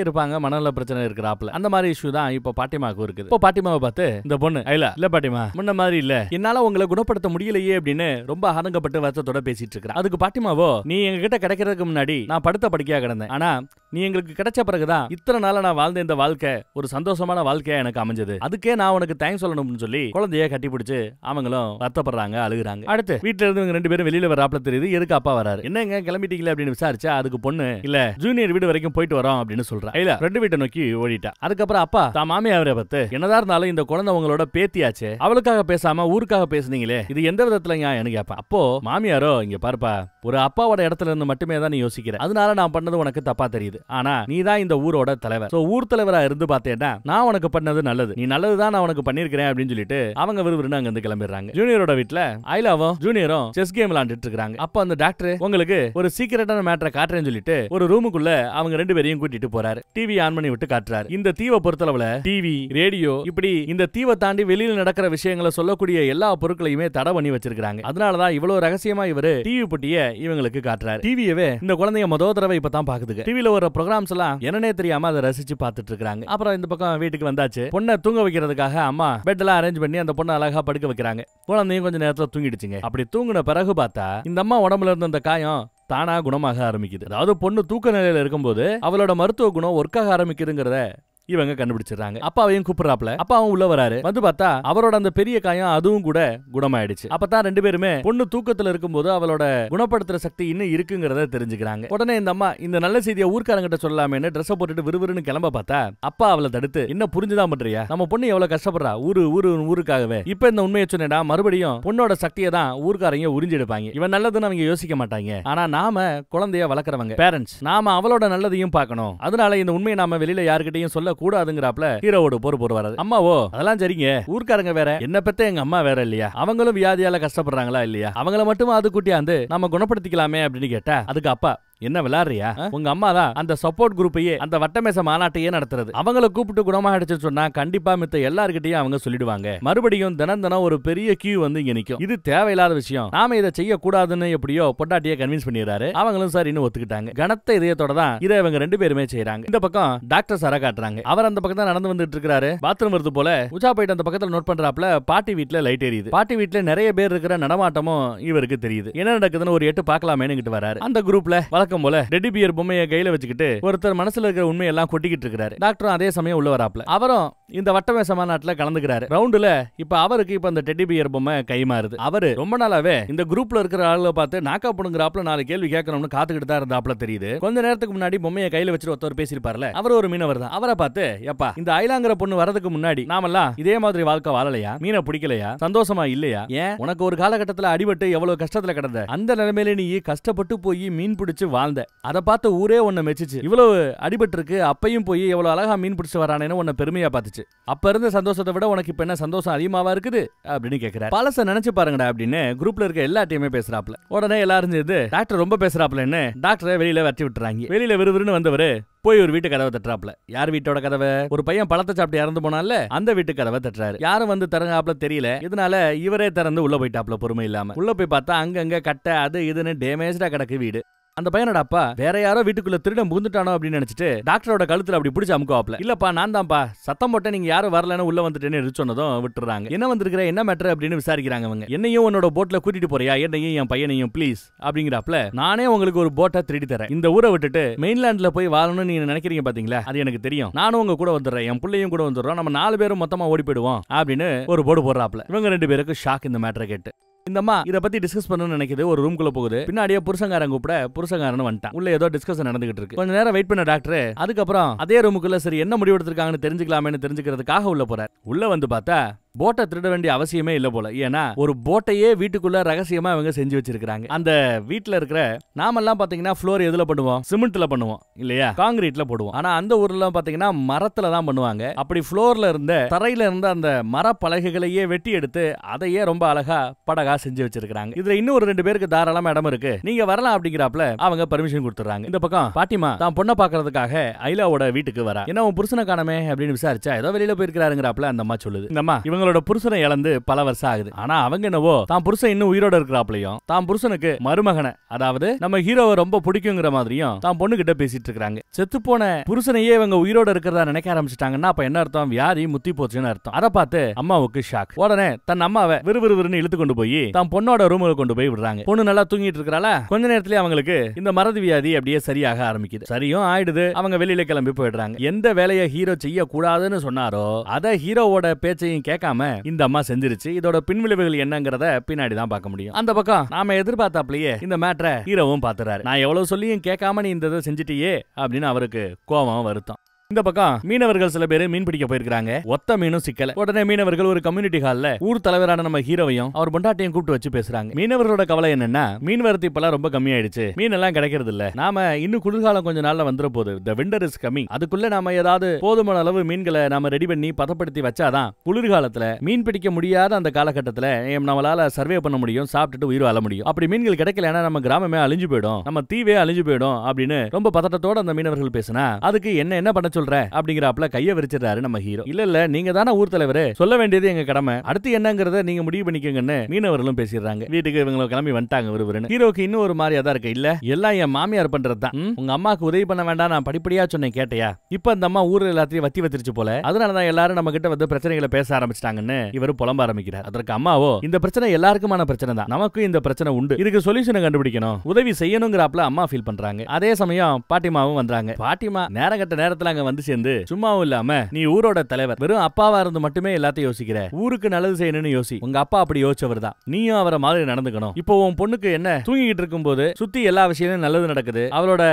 [SPEAKER 1] இருப்பாங்க மனநல பிரச்சனை இருக்கிறாப்ல அந்த மாதிரி இஷ்யூ தான் இப்போ பாட்டிமாவுக்கு இருக்குது. இப்போ பாட்டிமாவை பார்த்து இந்த பொண்ணு ஐல இல்ல பாட்டிமா முன்ன மாதிரி இல்ல. என்னால உங்களை குணப்படுத்த முடியலையே அப்படின்னு ரொம்ப ஆதங்கப்பட்டு வருத்தத்தோட பேசிட்டு இருக்கிறேன் அதுக்கு பாட்டிமாவோ நீ எங்ககிட்ட கிடைக்கிறதுக்கு முன்னாடி நான் படுத்த படிக்கையா கிடந்தேன். ஆனா நீ எங்களுக்கு கிடைச்ச பிறகுதான் இத்தனை நாளா நான் வாழ்ந்த இந்த வாழ்க்கை ஒரு சந்தோஷமான வாழ்க்கையா எனக்கு அமைஞ்சது. அதுக்கே நான் உனக்கு தேங்க்ஸ் சொல்லணும்னு சொல்லி குழந்தைய கட்டி பிடிச்சு அவங்களும் வருத்தப்படுறாங்க அழுகுறாங்க. அடுத்து வீட்டுல இருந்து இவங்க ரெண்டு பேரும் வெளியில வராப்ல தெரியுது எதுக்கு அப்பா வராரு? என்னங்க கிளம்பிட்டீங்களே அப்படின்னு விசாரிச்சா அதுக்கு பொண்ணு இல்ல ஜூனியர் வீடு வரைக்கும் போயிட்டு வரோம் அப்படின்னு சொல்றா. இல்ல ரெண்டு வீட்டை நோக்கி ஓடிட்டா. அதுக்கப்புறம் அப்பா தான் மாமியாரை பார்த்து என்னதான் இருந்தாலும் இந்த குழந்தை உங்களோட பேத்தியாச்சு. அவளுக்காக பேசாம ஊருக்காக பேசுனீங்களே. இது எந்த விதத்துல எனக்கு கேட்பேன் அப்போ மாமியாரோ இங்க பாருப்பா ஒரு அப்பாவோட இடத்துல இருந்து மட்டுமே தான் நீ யோசிக்கிற. அதனால நான் பண்ணது உனக்கு தப்பா தெரியுது. ஆனா நீ தான் இந்த ஊரோட தலைவர். சோ ஊர் தலைவரா இருந்து பார்த்தேன்னா நான் உனக்கு பண்ணது நல்லது. நீ நல்லதுதான் நான் உனக்கு பண்ணிருக்கிறேன் அப்படின்னு சொல்லிட்டு அவங்க விறுவிறுன்னு அங்க இருந்து கிளம்பிடுறாங்க. ஜூனியரோட வீட்ல ஐலாவும் ஜூனியரும் செஸ் கேம் விளையாண்டுட்டு இருக்காங்க. அப்ப அந்த டாக்டர் உங்களுக்கு ஒரு சீக்கிரட்டான மேட்டரை காட்டுறேன்னு சொல்லிட்டு ஒரு ரூமுக்குள்ள அவங்க ரெண்டு பேரையும் கூட்டிட்டு போறாரு. டிவி ஆன் பண்ணி விட்டு காட்டுறாரு. இந்த தீவை பொறுத்தளவுல டிவி ரேடியோ இப்படி இந்த தீவை தாண்டி வெளியில நடக்கிற விஷயங்களை சொல்லக்கூடிய எல்லா பொருட்களையுமே தடை பண்ணி வச்சிருக்காங்க அதனாலதான் இவ்வளவு ரகசியமா இவரு டிவி பொட்டிய இவங்களுக்கு காட்டுறாரு. டிவியவே இந்த குழந்தைய மொதல் தடவை இப்பதான் பாக்குதுங்க டிவில வர ப்ரோக்ராம்ஸ் எல்லாம் என்னன்னே தெரியாம அதை ரசிச்சு பார்த்துட்டு இருக்காங்க அப்புறம் இந்த பக்கம் வீட்டுக்கு வந்தாச்சு. பொண்ணை தூங்க வைக்கிறதுக்காக அம்மா பெட் எல்லாம் அரேஞ்ச் பண்ணி அந்த பொண்ணை அழகா படுக்க வைக்கிறாங்க. குழந்தையும் கொஞ்ச நேரத்துல தூங்கிடுச்சுங்க. அப்படி தூங்கின பிறகு பார்த்தா இந்த அம்மா உடம்புல இருந்த அந்த காயம் தானா குணமாக ஆரம்பிக்குது. அதாவது பொண்ணு தூக்க நிலையில இருக்கும்போது அவளோட மருத்துவ குணம் ஒர்க்காக ஆரம்பிக்குதுங்கிறத இவங்க கண்டுபிடிச்சிடுறாங்க. அப்பாவையும் கூப்பிடுறாப்ல அப்பாவும் உள்ள வராரு. வந்து பார்த்தா அவரோட அந்த பெரிய காயம் அதுவும் கூட குணமாயிடுச்சு. அப்பதான் ரெண்டு பேருமே பொண்ணு தூக்கத்துல இருக்கும்போது அவளோட குணப்படுத்துற சக்தி இன்னும் இருக்குங்கிறத தெரிஞ்சுக்கிறாங்க. உடனே இந்த அம்மா இந்த நல்ல செய்தியை ஊர்க்காரங்கிட்ட சொல்லலாமேன்னு ட்ரெஸ் போட்டுட்டு விறுவிறுன்னு கிளம்ப பார்த்தா அப்பா அவளை தடுத்து என்ன புரிஞ்சுதான் பண்றியா? நம்ம பொண்ணு எவ்வளவு கஷ்டப்படுறா? ஊரு ஊரு ஊருக்காகவே. இப்ப இந்த உண்மையை சொன்னேடா மறுபடியும் பொண்ணோட சக்தியை தான் ஊர்க்காரங்க உறிஞ்செடுப்பாங்க. இவன் நல்லதுன்னு அவங்க யோசிக்க மாட்டாங்க. ஆனா நாம குழந்தைய வளர்க்குறவங்க. பேரண்ட்ஸ் நாம அவளோட நல்லதையும் பார்க்கணும். அதனால இந்த உண்மையை நாம வெளியில யாருக்கிட்டையும் சொல்ல கூடாதுங்கிறாப்ல ஹீரோவோட போர் போர் வராது. அம்மாவோ அதெல்லாம் சரிங்க. ஊர்க்காரங்க வேற. என்ன பத்த எங்க அம்மா வேற இல்லையா? அவங்களும் வியாதியால கஷ்டப்படுறாங்களா இல்லையா? அவங்கள மட்டும் அது கூட்டியாந்து நம்ம குணப்படுத்திக்கலாமே அப்படின்னு கேட்டா அதுக்கு அப்பா என்ன விளையாடுறியா ஆ? உங்க அம்மா தான் அந்த சப்போர்ட் குரூப்பையே அந்த வட்டமேச மாநாட்டையே நடத்துறது. அவங்கள கூப்பிட்டு குணமாயிடுச்சுன்னு சொன்னா கண்டிப்பா மித்த எல்லார்கிட்டயும் அவங்க சொல்லிடுவாங்க. மறுபடியும் தினம் தினம் ஒரு பெரிய கியூ வந்து இங்க நிக்கும். இது தேவையில்லாத விஷயம். நாம இதை செய்ய கூடாதுன்னு எப்படியோ பொட்டாட்டிய கன்வின்ஸ் பண்ணிடுறாரு. அவங்களும் சரின்னு ஒத்துக்கிட்டாங்க. கனத்த இதயத்தோட தான் இதை இவங்க ரெண்டு பேருமே செய்றாங்க. இந்த பக்கம் டாக்டர் சாரா காட்டுறாங்க. அவர் அந்த பக்கம் தான் நடந்து வந்துட்டு இருக்காரு. பாத்ரூம் வருது போல உஜா போயிட்டு அந்த பக்கத்துல நோட் பண்றாப்ல பாட்டி வீட்ல லைட் எரியுது. பாட்டி வீட்ல நிறைய பேர் இருக்கிற நடமாட்டமும் இவருக்கு தெரியுது. என்ன நடக்குதுன்னு ஒரு எட்டு பார்க்கலாமேன்னு இங்கிட்டு வராரு. அந்த குரூப்ல வழக்கம் போல ரெட்டி பியர் பொம்மையை கையில வச்சுக்கிட்டு ஒருத்தர் மனசுல இருக்கிற உண்மையெல்லாம் கொட்டிக்கிட்டு இருக்காரு டாக்டரும் அதே சமயம் உள்ள வராப்ல அவரும் இந்த வட்டமேச மாநாட்டுல கலந்துக்கிறாரு. ரவுண்டுல இப்ப அவருக்கு இப்ப அந்த டெட்டி பியர் பொம்மை கைமாறுது அவரு ரொம்ப நாளாவே இந்த குரூப்ல இருக்கிற ஆளுகளை பார்த்து நாக்கா புடுங்குறாப்ல நாலு கேள்வி கேட்கணும்னு காத்துக்கிட்டு தான் இருந்தாப்ல தெரியுது. கொஞ்ச நேரத்துக்கு முன்னாடி பொம்மையை கையில வச்சுட்டு ஒருத்தர் பேசியிருப்பார்ல. அவர் ஒரு மீனவர் தான். அவரை பார்த்து எப்பா இந்த ஐலாங்கிற பொண்ணு வரதுக்கு முன்னாடி நாமெல்லாம் இதே மாதிரி வாழ்க்கை வாழலையா? மீனை பிடிக்கலையா? சந்தோஷமா இல்லையா? ஏன்? உனக்கு ஒரு காலகட்டத்துல அடிபட்டு எவ்வளவு கஷ்டத்துல கிடந்த அந்த நிலைமையில நீ கஷ்டப்பட்டு போய் மீன் பிடிச்சு வாழ்ந்த அதை பார்த்து ஊரே உன்னை மெச்சிச்சு. இவ்வளவு அடிபட்டு இருக்கு அப்பையும் போய் எவ்வளோ அழகா மீன் பிடிச்சு வரானேன்னு உன்னை பெருமையா பார்த்துச்சு. அப்ப இருந்த சந்தோஷத்தை விட உனக்கு இப்ப என்ன சந்தோஷம் அதிகமாவா இருக்குது? அப்படின்னு கேக்குறாரு. பழச நினைச்சு பாருங்கடா அப்படின்னு குரூப்ல இருக்க எல்லாத்தையுமே பேசுறாப்ல உடனே எல்லாரும் சேர்ந்து டாக்டர் ரொம்ப பேசுறாப்லன்னு டாக்டரை வெளியில வச்சு விட்டுறாங்க. வெளியில விறுவிறுன்னு வந்தவரு போய் ஒரு வீட்டு கதவை தட்டுறாப்ல யார் வீட்டோட கதவை? ஒரு பையன் பழத்தை சாப்பிட்டு இறந்து போனால அந்த வீட்டு கதவை தட்டுறாரு. யாரும் வந்து திறங்காப்ல தெரியல. இதனால இவரே திறந்து உள்ள போயிட்டாப்ல பொறுமை இல்லாம. உள்ள போய் பார்த்தா அங்கங்க கட்டை அது இதுன்னு டேமேஜா கிடக்கு வீடு. அந்த பையனோட அப்பா வேற யாரோ வீட்டுக்குள்ள திருடன் புகுந்துட்டானோ அப்படின்னு நினைச்சிட்டு டாக்டரோட கழுத்துல அப்படி பிடிச்சி அமுக்குவாப்ல. இல்லப்பா நான் தான்ப்பா சத்தம் போட்ட நீங்க யாரும் வரலன்னு உள்ள வந்துட்டேன்னு சொன்னதும் விட்டுறாங்க. என்ன வந்திருக்கிற? என்ன மேட்டர் அப்படின்னு விசாரிக்கிறாங்க அவங்க என்னையும் உன்னோட போட்ல கூட்டிட்டு போறியா? என்னையும் என் பையனையும் ப்ளீஸ் அப்படிங்கிறாப்ல. நானே உங்களுக்கு ஒரு போட்டை திருடி தரேன். இந்த ஊரை விட்டுட்டு மெயின்லேண்ட்ல போய் வாழணும்னு நீங்க நினைக்கிறீங்க பாத்தீங்களா? அது எனக்கு தெரியும். நானும் உங்க கூட வந்துடுறேன். என் பிள்ளையும் கூட வந்துடுறோம். நம்ம நாலு பேரும் மொத்தமா ஓடி போயிடுவோம் அப்படின்னு ஒரு போர்டு போடுறாப்ல. இவங்க ரெண்டு பேருக்கு ஷாக் இந்த மேட்டரை கேட்டு. இந்த அம்மா இத பத்தி டிஸ்கஸ் பண்ணணும்னு நினைக்குது. ஒரு ரூம்குள்ள போகுது. பின்னாடியே புருஷங்காரன் கூப்பிட புருஷங்காரன் வந்துட்டான். உள்ள ஏதோ டிஸ்கஷன் நடந்துகிட்டு இருக்கு கொஞ்ச நேரம் வெயிட் பண்ண டாக்டர் அதுக்கப்புறம் அதே ரூமுக்குள்ள சரி என்ன முடிவு எடுத்திருக்காங்கன்னு தெரிஞ்சுக்கலாமேன்னு தெரிஞ்சுக்கிறதுக்காக உள்ள போறார். உள்ள வந்து பார்த்தா போட்டை திருட வேண்டிய அவசியமே இல்ல போல. ஏன்னா ஒரு போட்டையே வீட்டுக்குள்ள ரகசியமா இவங்க செஞ்சு வச்சிருக்காங்க அந்த வீட்ல இருக்கிற நாமெல்லாம் பாத்தீங்கன்னா ஃப்ளோர் எதுல பண்ணுவோம்? சிமெண்ட்ல பண்ணுவோம் இல்லையா? காங்கிரீட்ல போடுவோம். ஆனா அந்த ஊர்ல பாத்தீங்கன்னா மரத்துல தான் பண்ணுவாங்க. அப்படி ஃப்ளோர்ல இருந்த தரையில இருந்த அந்த மர பலகைகளையே வெட்டி எடுத்து அதையே ரொம்ப அழகா படகா செஞ்சு வச்சிருக்காங்க இதுல இன்னும் ஒரு ரெண்டு பேருக்கு தாராளமா இடம் இருக்கு. நீங்க வரலாம் அப்படிங்கிறாப்ல அவங்க பர்மிஷன் கொடுத்துறாங்க இந்த பக்கம் பாட்டிமா தான் பொண்ணை பாக்குறதுக்காக ஐலாவோட வீட்டுக்கு வரா. என்ன உன் புருஷனை காணமே அப்படின்னு விசாரிச்சா ஏதோ வெளியில போயிருக்காருங்கிறாப்ல அந்த அம்மா சொல்லுது. இந்த அம்மா இவங்க அவங்களோட புருஷனை இழந்து பல வருஷம் ஆகுது. ஆனா அவங்க என்னவோ தான் புருஷன் இன்னும் உயிரோட இருக்கிறாப்லயும் தான் புருஷனுக்கு மருமகனை அதாவது நம்ம ஹீரோவை ரொம்ப பிடிக்குங்கிற மாதிரியும் தான் பொண்ணு கிட்ட பேசிட்டு இருக்காங்க செத்து போன புருஷனையே இவங்க உயிரோட இருக்கிறதா நினைக்க ஆரம்பிச்சிட்டாங்கன்னா அப்ப என்ன அர்த்தம்? வியாதி முத்தி போச்சுன்னு அர்த்தம். அதை பார்த்து அம்மாவுக்கு ஷாக் உடனே தன் அம்மாவை விறுவிறுவிறுன்னு இழுத்து கொண்டு போய் தான் பொண்ணோட ரூமுக்கு கொண்டு போய் விடுறாங்க. பொண்ணு நல்லா தூங்கிட்டு இருக்கிறாள? கொஞ்ச நேரத்திலே அவங்களுக்கு இந்த மறதி வியாதி அப்படியே சரியாக ஆரம்பிக்குது. சரியும் ஆயிடுது. அவங்க வெளியில கிளம்பி போயிடுறாங்க. எந்த வேலையை ஹீரோ செய்ய கூடாதுன்னு சொன்னாரோ அத ஹீரோவோட பேச்சையும் கேட்காம இந்த அம்மா செஞ்சிருச்சு. இதோட பின்விளைவுகள் என்னங்கறத பின்னாடி தான் பார்க்க முடியும். அந்த பக்கம் நாம எதிர்பார்த்தாப்லயே இந்த மேட்ரை ஹீரோவும் பாத்துறாரு. நான் எவ்வளவு சொல்லியும் கேட்காம நீ இந்த இதை செஞ்சிட்டியே அப்படின்னு அவருக்கு கோபம் வருத்தம். இந்த பக்கம் மீனவர்கள் சில பேர் மீன் பிடிக்க போயிருக்காங்க ஒத்த மீனும் சிக்கல. உடனே மீனவர்கள் ஒரு கம்யூனிட்டி ஹால்ல ஊர் தலைவரான நம்ம ஹீரோவையும் அவர் பொண்டாட்டையும் கூப்பிட்டு வச்சு பேசுறாங்க. மீனவர்களோட கவலை என்னன்னா மீன் வரத்து இப்பெல்லாம் ரொம்ப கம்மியாயிடுச்சு. மீன் எல்லாம் கிடைக்கிறது இல்ல நாம இன்னும் குளிர்காலம் கொஞ்ச நாள்ல வந்துட போது த விண்டர் இஸ் கம்மிங் அதுக்குள்ள நாம ஏதாவது போதுமான அளவு மீன்களை நாம ரெடி பண்ணி பதப்படுத்தி வச்சாதான் குளிர்காலத்துல மீன் பிடிக்க முடியாத அந்த காலகட்டத்துல நம்மளால சர்வே பண்ண முடியும் சாப்பிட்டுட்டு உயிர் வாழ முடியும். அப்படி மீன்கள் கிடைக்கலன்னா நம்ம கிராமமே அழிஞ்சு போயிடும். நம்ம தீவே அழிஞ்சு போயிடும் அப்படின்னு ரொம்ப பதட்டத்தோட அந்த மீனவர்கள் பேசினா அதுக்கு என்ன என்ன பண்ண சொல்றேன் அப்படிங்கிறாப்ல கைய விரிச்சிடறாரு நம்ம ஹீரோ. இல்ல இல்ல நீங்க தானே ஊர் தலைவர். சொல்ல வேண்டியது எங்க கடமை. அடுத்து என்னங்கறத நீங்க முடிவு பண்ணிக்கங்கன்னு மீனவர்களும் பேசிடுறாங்க. வீட்டுக்கு இவங்க கிளம்பி வந்துட்டாங்க விறுவிறுன்னு. ஹீரோக்கு இன்னும் ஒரு மாதிரியா தான் இருக்கு. இல்ல எல்லாம் என் மாமியார் பண்றதுதான். உங்க அம்மாக்கு உதவி பண்ண வேண்டாம் நான் படிப்படியா சொன்னேன் கேட்டையா? இப்ப அந்த அம்மா ஊர்ல எல்லாத்தையும் வத்தி வத்திருச்சு போல. அதனாலதான் எல்லாரும் நம்ம கிட்ட வந்து பிரச்சனைகளை பேச ஆரம்பிச்சிட்டாங்கன்னு இவர் புலம்ப ஆரம்பிக்கிறார். அதற்கு அம்மாவோ இந்த பிரச்சனை எல்லாருக்குமான பிரச்சனை தான். நமக்கும் இந்த பிரச்சனை உண்டு. இதுக்கு சொல்யூஷனை கண்டுபிடிக்கணும். உதவி செய்யணுங்கிறாப்ல அம்மா ஃபீல் பண்றாங்க. அதே சமயம் பாட்டிமாவும் வந்தாங்க பாட்டிமா நேரம் கட்ட நேரத்துல அங்க வந்து சேர்ந்து சும்மாவும் இல்லாம நீ ஊரோட தலைவர் வெறும் அப்பாவா இருந்து மட்டுமே எல்லாத்தையும் யோசிக்கிற. ஊருக்கு நல்லது செய்யணும்னு யோசி. உங்க அப்பா அப்படி யோசிச்சவர் தான் நீயும் அவரை மாதிரி நடந்துக்கணும். இப்போ உன் பொண்ணுக்கு என்ன? தூங்கிட்டு இருக்கும்போது சுத்தி எல்லா விஷயமும் நல்லது நடக்குது. அவளோட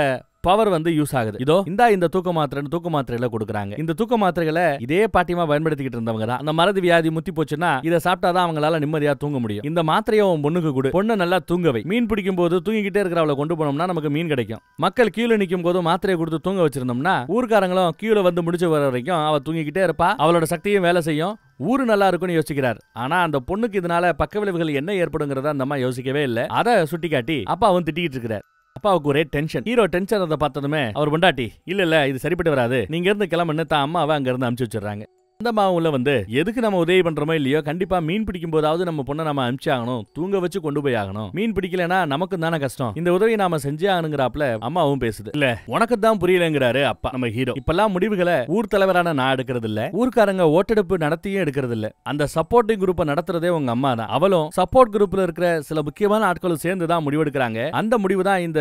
[SPEAKER 1] பவர் வந்து யூஸ் ஆகுது. இதோ இந்தா இந்த தூக்க மாத்திரைன்னு தூக்க மாத்திரையில கொடுக்குறாங்க. இந்த தூக்க மாத்திரைகளை இதே பாட்டிமா பயன்படுத்திக்கிட்டு இருந்தவங்க தான். அந்த மரது வியாதி முத்தி போச்சுன்னா இதை சாப்பிட்டாதான் அவங்களால நிம்மதியா தூங்க முடியும். இந்த மாத்திரையை உன் பொண்ணுக்கு கொடு. பொண்ணு நல்லா தூங்கவை மீன் பிடிக்கும் போது தூங்கிக்கிட்டே இருக்கிறவளை கொண்டு போனோம்னா நமக்கு மீன் கிடைக்கும். மக்கள் கீழே நிற்கும் போது மாத்திரையை கொடுத்து தூங்க வச்சிருந்தோம்னா ஊர்க்காரங்களும் கீழே வந்து முடிச்சு வர வரைக்கும் அவ தூங்கிக்கிட்டே இருப்பா. அவளோட சக்தியும் வேலை செய்யும். ஊரு நல்லா இருக்கும்னு யோசிக்கிறார். ஆனா அந்த பொண்ணுக்கு இதனால பக்க விளைவுகள் என்ன ஏற்படுங்கிறத அந்த அம்மா யோசிக்கவே இல்லை. அதை சுட்டிக்காட்டி அப்பா அவன் திட்டிக்கிட்டு இருக்கிறார். அப்பாவுக்கு ஒரே டென்ஷன் ஹீரோ டென்ஷன் அதை பார்த்ததுமே அவர் பொண்டாட்டி இல்ல இல்ல இது சரிப்பட்டு வராது. நீங்க இருந்து கிளம்புன்னு தான் அம்மாவை அங்க இருந்து அனுப்பிச்சு வச்சிடுறாங்க. அந்த மாவுல வந்து எதுக்கு நம்ம உதவி பண்றோமோ இல்லையோ கண்டிப்பா மீன் பிடிக்கும் போதாவது நம்ம பொண்ணை நம்ம அனுப்பிச்சு ஆகணும் தூங்க வச்சு கொண்டு போய் ஆகணும். மீன் பிடிக்கலனா நமக்கு தானே கஷ்டம். இந்த உதவி நாம செஞ்சே ஆகணுங்கிறாப்ல அம்மாவும் பேசுது. இல்ல உனக்கு தான் புரியலங்கிறாரு அப்பா நம்ம ஹீரோ. இப்பெல்லாம் முடிவுகளை ஊர் தலைவரான நான் எடுக்கிறது இல்ல ஊர்க்காரங்க ஓட்டெடுப்பு நடத்தியும் எடுக்கிறது இல்ல அந்த சப்போர்ட்டிங் குரூப்பை நடத்துறதே உங்க அம்மா தான். அவளும் சப்போர்ட் குரூப்ல இருக்கிற சில முக்கியமான ஆட்களும் சேர்ந்து தான் முடிவெடுக்கிறாங்க. அந்த முடிவு தான் இந்த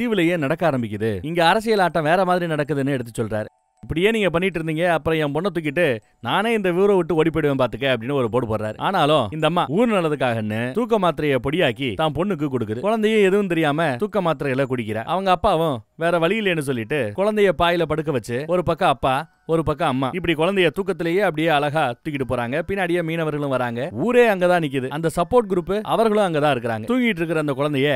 [SPEAKER 1] தீவுலயே நடக்க ஆரம்பிக்குது. இங்க அரசியல் ஆட்டம் வேற மாதிரி நடக்குதுன்னு எடுத்து சொல்றாரு. இப்படியே நீங்க பண்ணிட்டு இருந்தீங்க அப்புறம் என் பொண்ணை தூக்கிட்டு நானே இந்த ஊரை விட்டு ஓடி போயிடுவேன் பாத்துக்க அப்படின்னு ஒரு போடு போடுறாரு. ஆனாலும் இந்த அம்மா ஊர் நல்லதுக்காகன்னு தூக்க மாத்திரையை பொடியாக்கி தான் பொண்ணுக்கு கொடுக்குது. குழந்தையும் எதுவும் தெரியாம தூக்க மாத்திரையில குடிக்கிற. அவங்க அப்பாவும் வேற வழி இல்லைன்னு சொல்லிட்டு குழந்தைய பாயில படுக்க வச்சு ஒரு பக்கம் அப்பா ஒரு பக்கம் அம்மா இப்படி குழந்தைய தூக்கத்திலேயே அப்படியே அழகா தூக்கிட்டு போறாங்க. பின்னாடியே மீனவர்களும் வராங்க. ஊரே அங்கதான் நிக்குது. அந்த சப்போர்ட் குரூப் அவர்களும் அங்கதான் இருக்கிறாங்க. தூங்கிட்டு இருக்கிற அந்த குழந்தைய